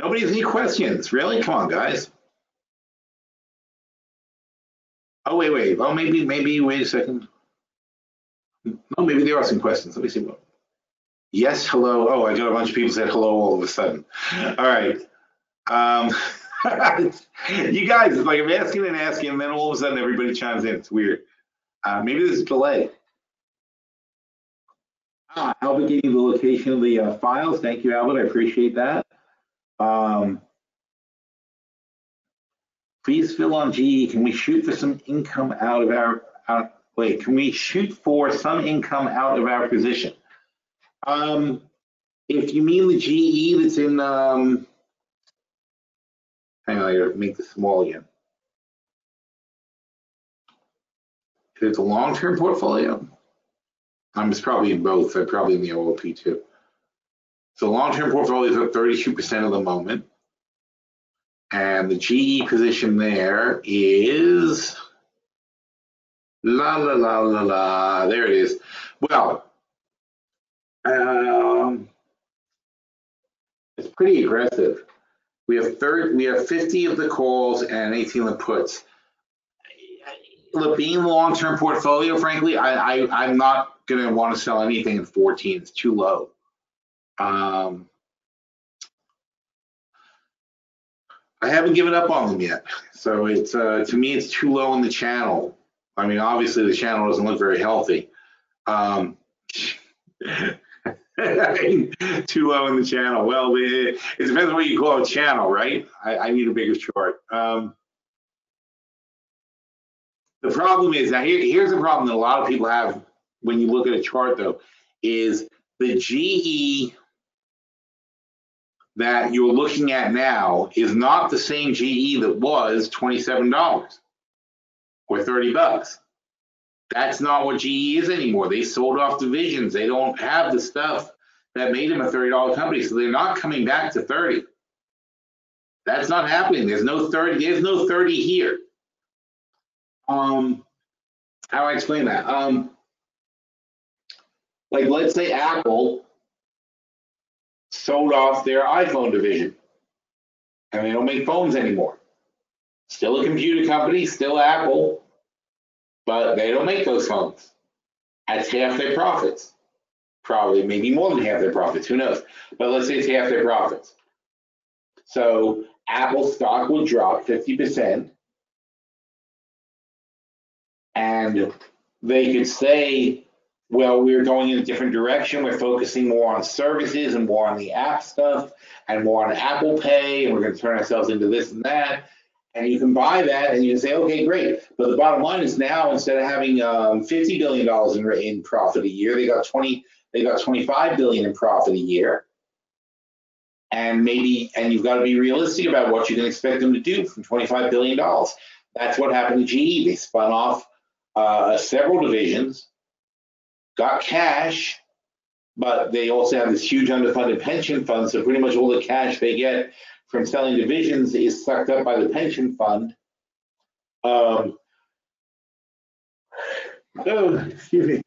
Nobody has any questions, really? Come on, guys. Oh, wait, wait. Oh, maybe, maybe, wait a second. No, maybe there are some questions. Let me see. what. Yes, hello. Oh, I got a bunch of people said hello all of a sudden. All right. Um, you guys, it's like I'm asking and asking, and then all of a sudden everybody chimes in. It's weird. Uh, maybe there's a delay. Ah, Albert gave you the location of the uh, files. Thank you, Albert. I appreciate that. Um, please fill on GE. Can we shoot for some income out of our, out, wait, can we shoot for some income out of our position? Um, if you mean the GE that's in, um, hang on, I gotta make this small again. It's a long-term portfolio, I'm it's probably in both, uh, probably in the OOP too. So long-term portfolio is at 32% of the moment. And the GE position there is la la la la la. There it is. Well, um, it's pretty aggressive. We have third, we have 50 of the calls and 18 of the puts. Look, being long-term portfolio, frankly, I, I I'm not gonna want to sell anything in 14. It's too low. Um, I haven't given up on them yet. So it's uh, to me, it's too low in the channel. I mean, obviously the channel doesn't look very healthy. Um, too low in the channel. Well, it, it depends on what you call a channel, right? I, I need a bigger chart. Um, the problem is that here, here's the problem that a lot of people have when you look at a chart, though, is the GE that you're looking at now is not the same GE that was $27 or 30 bucks. That's not what GE is anymore. They sold off divisions. They don't have the stuff that made them a $30 company. So they're not coming back to 30. That's not happening. There's no 30, there's no 30 here. Um, how do I explain that? Um, like let's say Apple sold off their iPhone division and they don't make phones anymore. Still a computer company, still Apple, but they don't make those phones. That's half their profits. Probably maybe more than half their profits, who knows? But let's say it's half their profits. So Apple stock will drop 50%. And they could say well, we're going in a different direction. We're focusing more on services and more on the app stuff and more on Apple Pay, and we're going to turn ourselves into this and that. And you can buy that and you can say, okay, great. But the bottom line is now instead of having um, $50 billion in, in profit a year, they got 20, they got 25 billion in profit a year. And maybe, and you've got to be realistic about what you can expect them to do from $25 billion. That's what happened to GE. They spun off uh, several divisions got cash, but they also have this huge underfunded pension fund. So pretty much all the cash they get from selling divisions is sucked up by the pension fund. Um, oh, excuse me.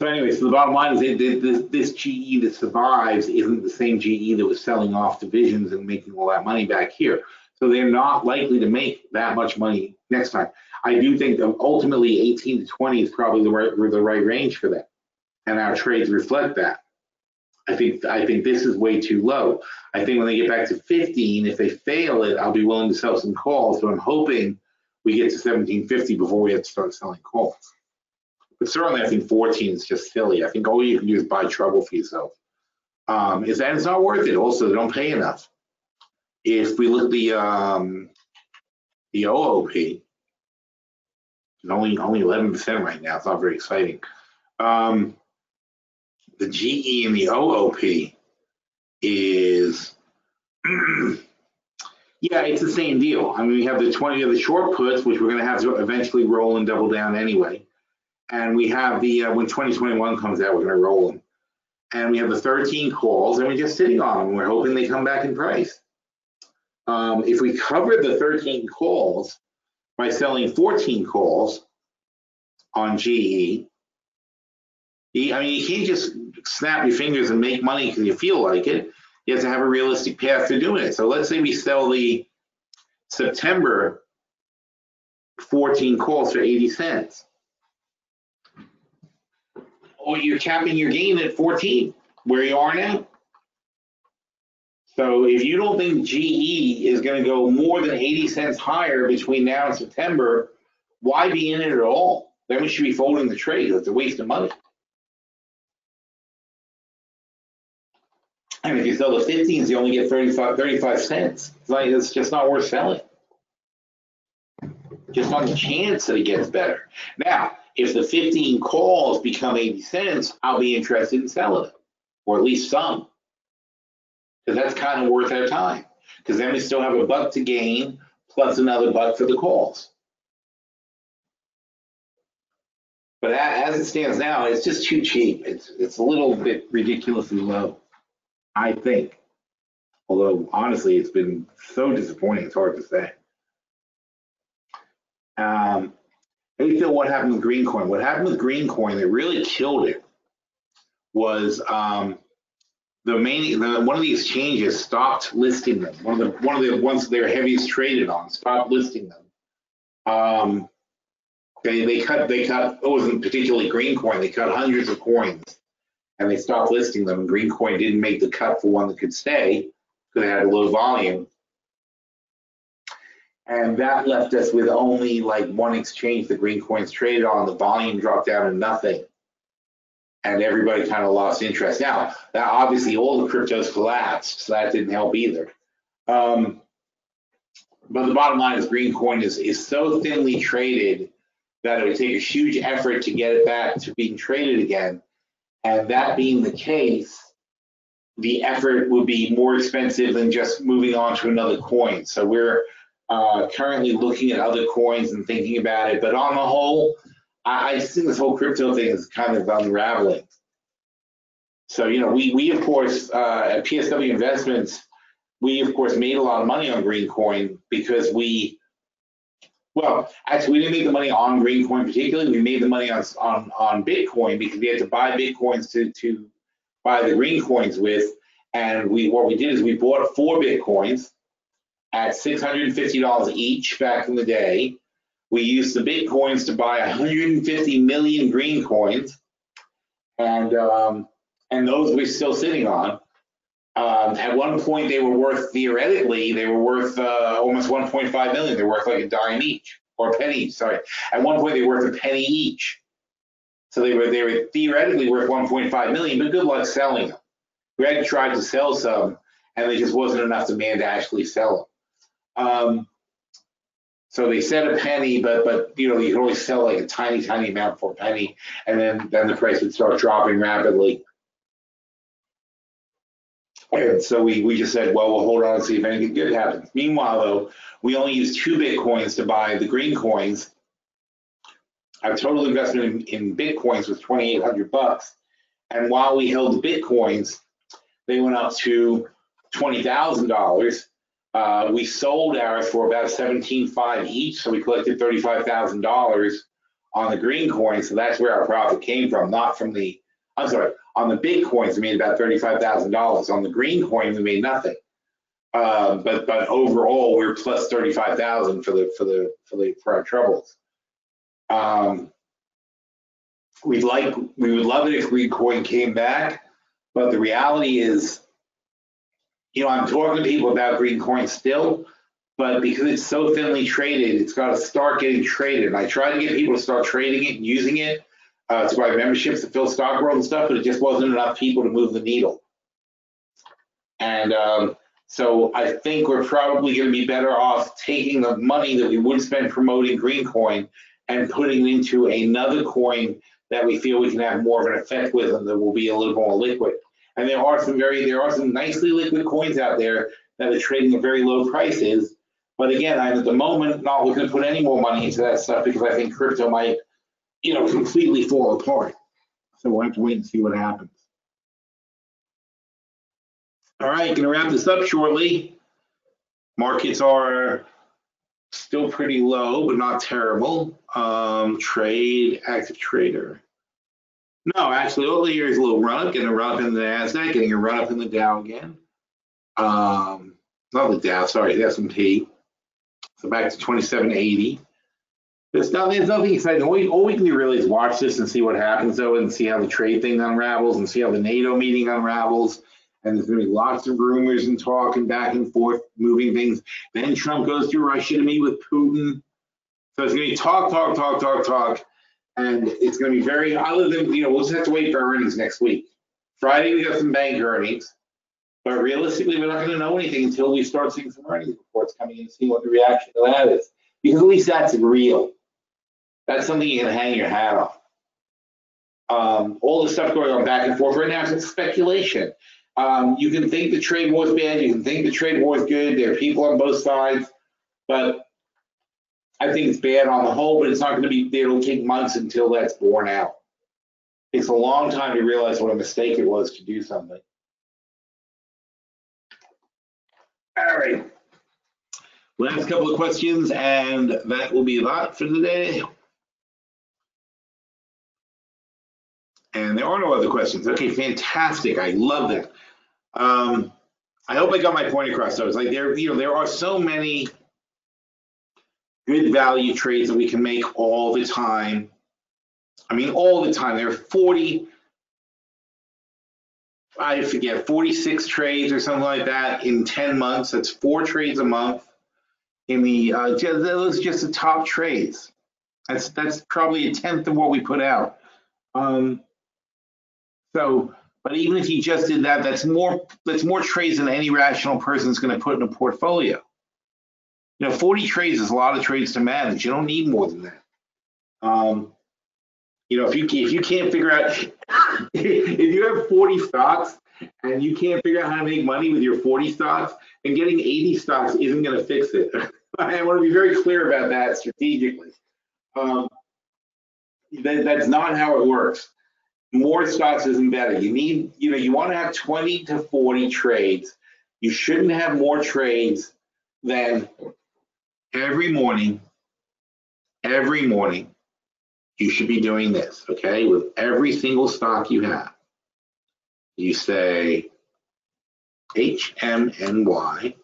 So anyway, so the bottom line is that this, this GE that survives isn't the same GE that was selling off divisions and making all that money back here. So they're not likely to make that much money next time. I do think that ultimately 18 to 20 is probably the right the right range for that, and our trades reflect that. I think I think this is way too low. I think when they get back to 15, if they fail it, I'll be willing to sell some calls. So I'm hoping we get to 1750 before we have to start selling calls. But certainly, I think 14 is just silly. I think all you can do is buy trouble for yourself. Um, is that it's not worth it. Also, they don't pay enough. If we look at the um, the OOP, only only 11% right now. It's not very exciting. Um, the GE and the OOP is, yeah, it's the same deal. I mean, we have the 20 of the short puts, which we're going to have to eventually roll and double down anyway. And we have the, uh, when 2021 comes out, we're going to roll them. And we have the 13 calls, and we're just sitting on them. We're hoping they come back in price. Um, if we cover the 13 calls, by selling 14 calls on GE. I mean, you can't just snap your fingers and make money because you feel like it. You have to have a realistic path to doing it. So let's say we sell the September 14 calls for 80 cents. Or you're capping your gain at 14, where you are now. So if you don't think GE is going to go more than 80 cents higher between now and September, why be in it at all? Then we should be folding the trade. It's a waste of money. And if you sell the 15s, you only get 35, 35 cents. It's like it's just not worth selling. Just on the chance that it gets better. Now, if the 15 calls become 80 cents, I'll be interested in selling them, or at least some, because that's kind of worth our time. Because then we still have a buck to gain plus another buck for the calls. But as it stands now, it's just too cheap. It's it's a little bit ridiculously low. I think. Although honestly, it's been so disappointing, it's hard to say. Um, hey Phil, what happened with Greencoin? What happened with Greencoin that really killed it was um, the main the, one of the exchanges stopped listing them. One of the one of the ones they were heaviest traded on stopped listing them. Um, they they cut they cut it wasn't particularly green coin. They cut hundreds of coins and they stopped listing them. Green coin didn't make the cut for one that could stay because they had a low volume. And that left us with only like one exchange the green coins traded on. The volume dropped down to nothing. And everybody kind of lost interest. Now, that obviously all the cryptos collapsed, so that didn't help either. Um, but the bottom line is Greencoin is, is so thinly traded that it would take a huge effort to get it back to being traded again. And that being the case, the effort would be more expensive than just moving on to another coin. So we're uh, currently looking at other coins and thinking about it. But on the whole, I, I think this whole crypto thing is kind of unraveling. So, you know, we, we of course, uh, at PSW Investments, we of course made a lot of money on Greencoin because we well, actually, we didn't make the money on Greencoin particularly. We made the money on on, on Bitcoin because we had to buy Bitcoins to to buy the green coins with. And we what we did is we bought four Bitcoins at six hundred and fifty dollars each back in the day. We used the Bitcoins to buy 150 million green coins, and um, and those we're still sitting on. Um, at one point, they were worth theoretically, they were worth uh, almost 1.5 million. They're worth like a dime each or a penny. Sorry, at one point they were worth a penny each. So they were they were theoretically worth 1.5 million, but good luck selling them. Greg tried to sell some, and there just wasn't enough demand to actually sell them. Um, so they said a penny, but but you know you can only sell like a tiny tiny amount for a penny, and then then the price would start dropping rapidly. And so we, we just said, well, we'll hold on and see if anything good happens. Meanwhile, though, we only used two Bitcoins to buy the green coins. Our total investment in, in Bitcoins was 2,800 bucks. And while we held the Bitcoins, they went up to $20,000. Uh, we sold ours for about 17.5 each, so we collected $35,000 on the green coins. So that's where our profit came from, not from the, I'm sorry, on the Bitcoins, we made about $35,000. On the green coin, we made nothing. Uh, but but overall, we are plus 35,000 for the for the for the for our troubles. Um, we'd like we would love it if green coin came back, but the reality is, you know, I'm talking to people about green coin still, but because it's so thinly traded, it's got to start getting traded. And I try to get people to start trading it and using it uh, to buy memberships to PhilStockWorld and stuff, but it just wasn't enough people to move the needle. And um, so I think we're probably going to be better off taking the money that we would spend promoting green coin and putting it into another coin that we feel we can have more of an effect with and that will be a little more liquid. And there are some very, there are some nicely liquid coins out there that are trading at very low prices. But again, I'm at the moment not looking to put any more money into that stuff because I think crypto might you know, completely fall apart. So we'll have to wait and see what happens. All right, going to wrap this up shortly. Markets are still pretty low, but not terrible. Um, trade, active trader. No, actually, all here is a little run up, getting a run up in the NASDAQ, getting a run up in the Dow again. Um, not the Dow, sorry, the S&P. So back to 2780. There's nothing, there's nothing exciting. All we, all we can do really is watch this and see what happens, though, and see how the trade thing unravels and see how the NATO meeting unravels and there's going to be lots of rumors and talk and back and forth, moving things. Then Trump goes to Russia to meet with Putin. So it's going to be talk, talk, talk, talk, talk, and it's going to be very. Other than you know, we'll just have to wait for earnings next week. Friday we got some bank earnings, but realistically, we're not going to know anything until we start seeing some earnings reports coming in and see what the reaction to that is, because at least that's real. That's something you can hang your hat on. Um, all the stuff going on back and forth right now is speculation. Um, you can think the trade war is bad. You can think the trade war is good. There are people on both sides, but I think it's bad on the whole. But it's not going to be. It'll take months until that's borne out. It's a long time to realize what a mistake it was to do something. All right. Last couple of questions, and that will be lot for today. And there are no other questions. Okay, fantastic. I love that. Um, I hope I got my point across. So it's like there, you know, there are so many good value trades that we can make all the time. I mean, all the time. There are 40, I forget, 46 trades or something like that in 10 months. That's four trades a month. In the uh, those are just the top trades. That's that's probably a tenth of what we put out. Um, so but even if you just did that, that's more that's more trades than any rational person is going to put in a portfolio. You know, 40 trades is a lot of trades to manage. You don't need more than that. Um, you know, if you if you can't figure out if you have 40 stocks and you can't figure out how to make money with your 40 stocks, and getting 80 stocks isn't going to fix it. I want to be very clear about that strategically. Um, that, that's not how it works more stocks isn't better. You need, you know, you want to have 20 to 40 trades. You shouldn't have more trades than every morning, every morning, you should be doing this, okay? With every single stock you have. You say HMNY,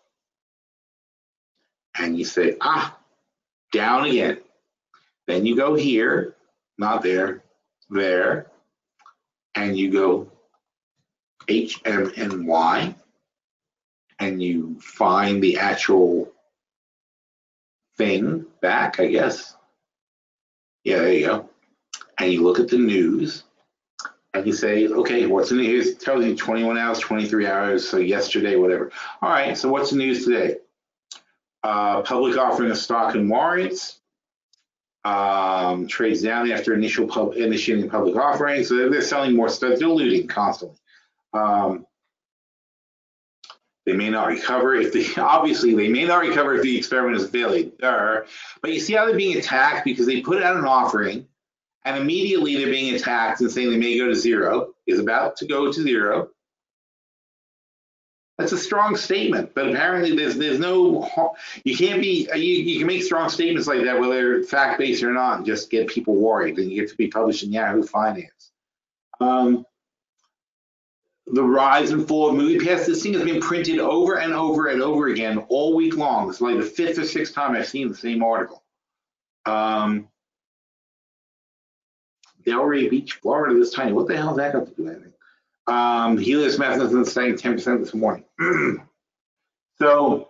and you say, ah, down again. Then you go here, not there, there, and you go HMNY and you find the actual thing back, I guess. Yeah, there you go. And you look at the news and you say, okay, what's the news? It tells you 21 hours, 23 hours, so yesterday, whatever. All right, so what's the news today? Uh, public offering of stock and warrants um, trades down after initial pub, initiating public offering. So they're selling more stuff, They're diluting constantly. Um, they may not recover if they obviously they may not recover if the experiment is. There, but you see how they're being attacked because they put out an offering, and immediately they're being attacked and saying they may go to zero. Is about to go to zero. That's a strong statement, but apparently there's there's no you can't be you, you can make strong statements like that whether fact based or not and just get people worried and you get to be published in Yahoo Finance. Um, the rise and fall of MoviePass. This thing has been printed over and over and over again all week long. It's like the fifth or sixth time I've seen the same article. Um, Delray Beach, Florida, this tiny. What the hell is that got to do with anything? Um, Helios Matheson staying 10% this morning. so,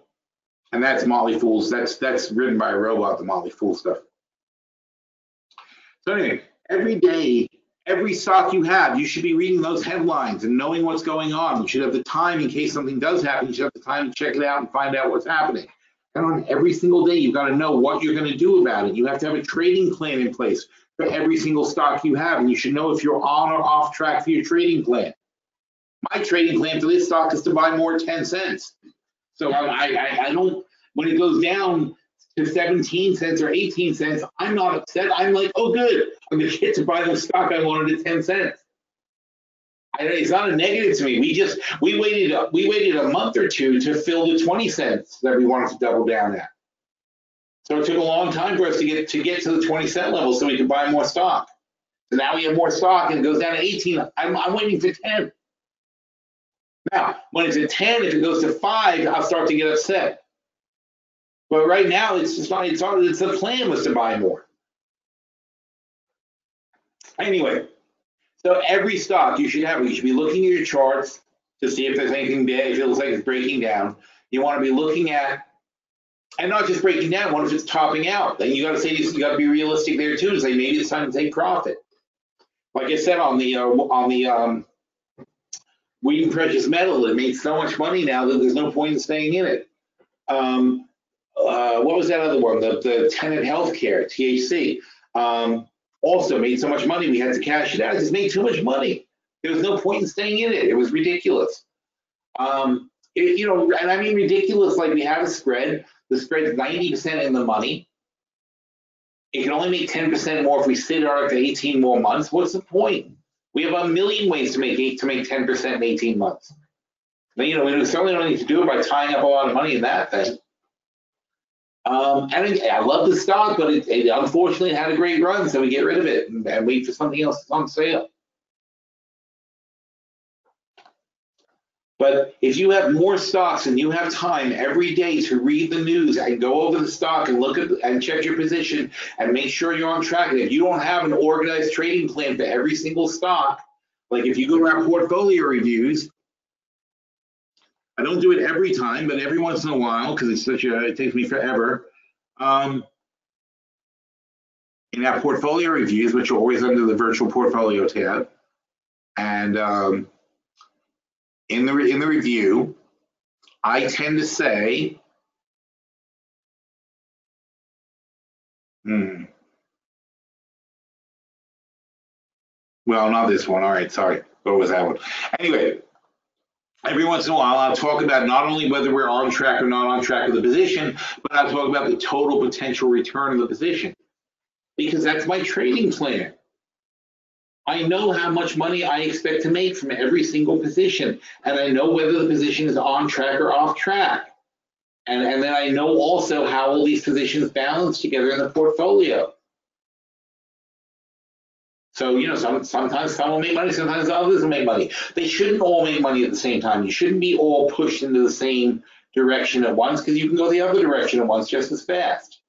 and that's Motley Fool's. That's that's written by a robot, the Motley Fool stuff. So anyway, every day, every stock you have, you should be reading those headlines and knowing what's going on. You should have the time in case something does happen. You should have the time to check it out and find out what's happening. And on every single day, you've got to know what you're going to do about it. You have to have a trading plan in place for every single stock you have, and you should know if you're on or off track for your trading plan. My trading plan for this stock is to buy more at 10 cents. So I, I, I don't, when it goes down to 17 cents or 18 cents, I'm not upset. I'm like, oh, good. I'm going to get to buy the stock I wanted at 10 cents. I, it's not a negative to me. We just, we waited, we waited a month or two to fill the 20 cents that we wanted to double down at. So it took a long time for us to get to get to the 20 cent level so we could buy more stock. So now we have more stock and it goes down to 18. I'm, I'm waiting for 10. Now, when it's at 10, if it goes to 5, I'll start to get upset. But right now, it's just not, it's, all, it's the plan was to buy more. Anyway, so every stock you should have, you should be looking at your charts to see if there's anything bad, if it looks like it's breaking down. You want to be looking at, and not just breaking down, what if it's topping out? Then you got to say, you got to be realistic there too, to say maybe it's time to take profit. Like I said on the, uh, on the, um, Wheaton Precious Metal, it made so much money now that there's no point in staying in it. Um, uh, what was that other one? The, the Tenet Healthcare, THC. Um, also made so much money, we had to cash it out. It just made too much money. There was no point in staying in it. It was ridiculous. Um, it, you know, and I mean ridiculous, like we have a spread. The spread's 90% in the money. It can only make 10% more if we sit on it for 18 more months. What's the point? We have a million ways to make eight to make 10% in 18 months. But, you know, we certainly don't need to do it by tying up a lot of money in that thing. Um, and I love the stock, but it, it unfortunately had a great run, so we get rid of it and, and wait for something else that's on sale. But if you have more stocks and you have time every day to read the news and go over the stock and look at and check your position and make sure you're on track. And if you don't have an organized trading plan for every single stock, like if you go to our portfolio reviews, I don't do it every time, but every once in a while because it's such a it takes me forever. Um, in our portfolio reviews, which are always under the virtual portfolio tab, and um, in the in the review, I tend to say, hmm. Well, not this one. All right, sorry. What was that one? Anyway, every once in a while, I'll talk about not only whether we're on track or not on track with the position, but I'll talk about the total potential return of the position because that's my trading plan. I know how much money I expect to make from every single position, and I know whether the position is on track or off track. And, and then I know also how all these positions balance together in the portfolio. So, you know, some, sometimes some will make money, sometimes others will make money. They shouldn't all make money at the same time. You shouldn't be all pushed into the same direction at once because you can go the other direction at once just as fast.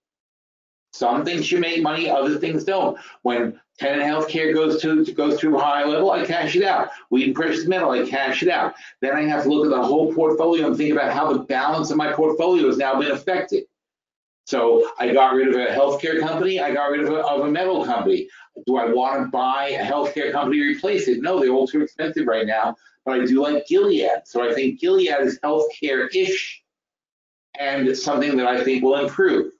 Some things you make money, other things don't. When Tenet Healthcare goes to goes through high level, I cash it out. Wheaton Precious Metal, I cash it out. Then I have to look at the whole portfolio and think about how the balance of my portfolio has now been affected. So I got rid of a healthcare company, I got rid of a, of a metal company. Do I want to buy a healthcare company to replace it? No, they're all too expensive right now. But I do like Gilead. So I think Gilead is healthcare-ish and it's something that I think will improve.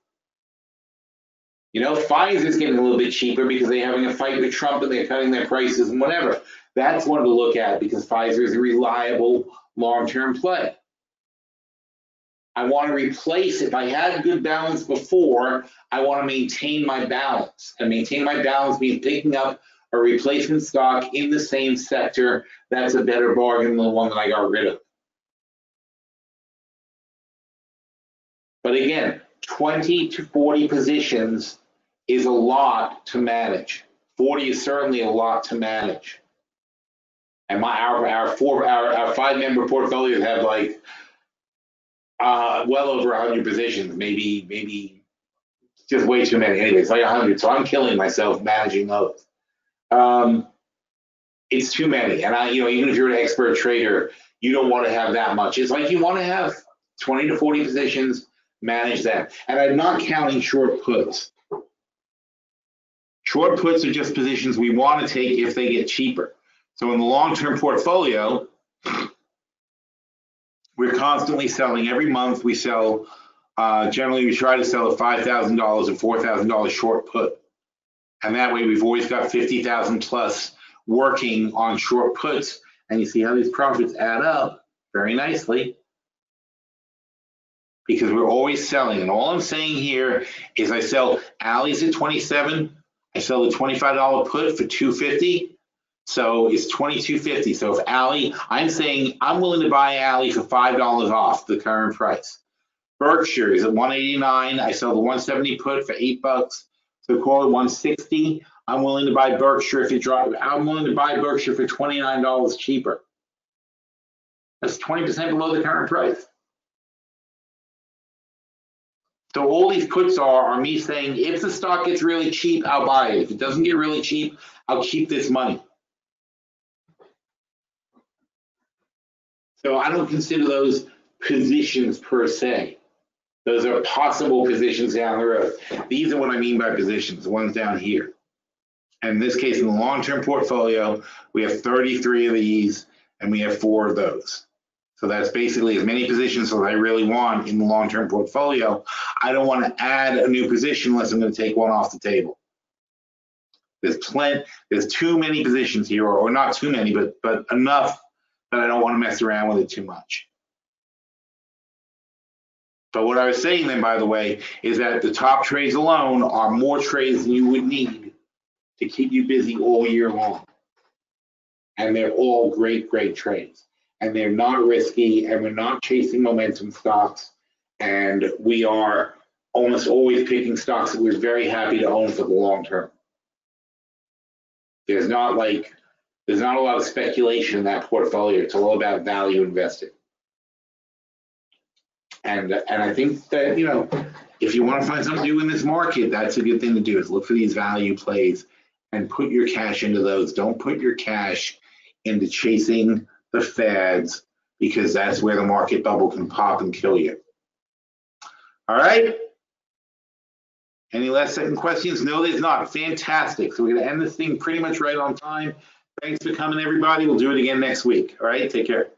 You know, Pfizer's getting a little bit cheaper because they're having a fight with Trump and they're cutting their prices and whatever. That's one to look at because Pfizer is a reliable long-term play. I want to replace, if I had good balance before, I want to maintain my balance. And maintain my balance means picking up a replacement stock in the same sector. That's a better bargain than the one that I got rid of. But again, 20 to 40 positions is a lot to manage. 40 is certainly a lot to manage. And my our our four our, our five member portfolios have like uh well over 100 positions, maybe maybe just way too many. Anyways, like 100. So I'm killing myself managing those. Um, it's too many, and I you know even if you're an expert trader, you don't want to have that much. It's like you want to have 20 to 40 positions, manage that, and I'm not counting short puts. Short puts are just positions we want to take if they get cheaper. So in the long-term portfolio, we're constantly selling. Every month we sell, uh, generally we try to sell a $5,000 and $4,000 short put. And that way we've always got 50,000 plus working on short puts. And you see how these profits add up very nicely because we're always selling. And all I'm saying here is I sell Ally's at 27, I sell the $25 put for 250. So it's 2250. So if Ally, I'm saying I'm willing to buy Ally for $5 off the current price. Berkshire is at 189. I sell the 170 put for eight bucks. So call it 160. I'm willing to buy Berkshire if it drops. I'm willing to buy Berkshire for $29 cheaper. That's 20% below the current price. So all these puts are, are me saying, if the stock gets really cheap, I'll buy it. If it doesn't get really cheap, I'll keep this money. So I don't consider those positions per se. Those are possible positions down the road. These are what I mean by positions, the ones down here. And in this case, in the long-term portfolio, we have 33 of these and we have four of those. So that's basically as many positions as I really want in the long-term portfolio. I don't want to add a new position unless I'm going to take one off the table. There's plenty, there's too many positions here, or, or not too many, but but enough that I don't want to mess around with it too much. But what I was saying then, by the way, is that the top trades alone are more trades than you would need to keep you busy all year long. And they're all great, great trades. And they're not risky, and we're not chasing momentum stocks. And we are almost always picking stocks that we're very happy to own for the long term. There's not like, there's not a lot of speculation in that portfolio. It's all about value investing. And, and I think that, you know, if you want to find something new in this market, that's a good thing to do is look for these value plays and put your cash into those. Don't put your cash into chasing the fads because that's where the market bubble can pop and kill you. All right. Any last second questions? No, there's not. Fantastic. So we're going to end this thing pretty much right on time. Thanks for coming, everybody. We'll do it again next week. All right. Take care.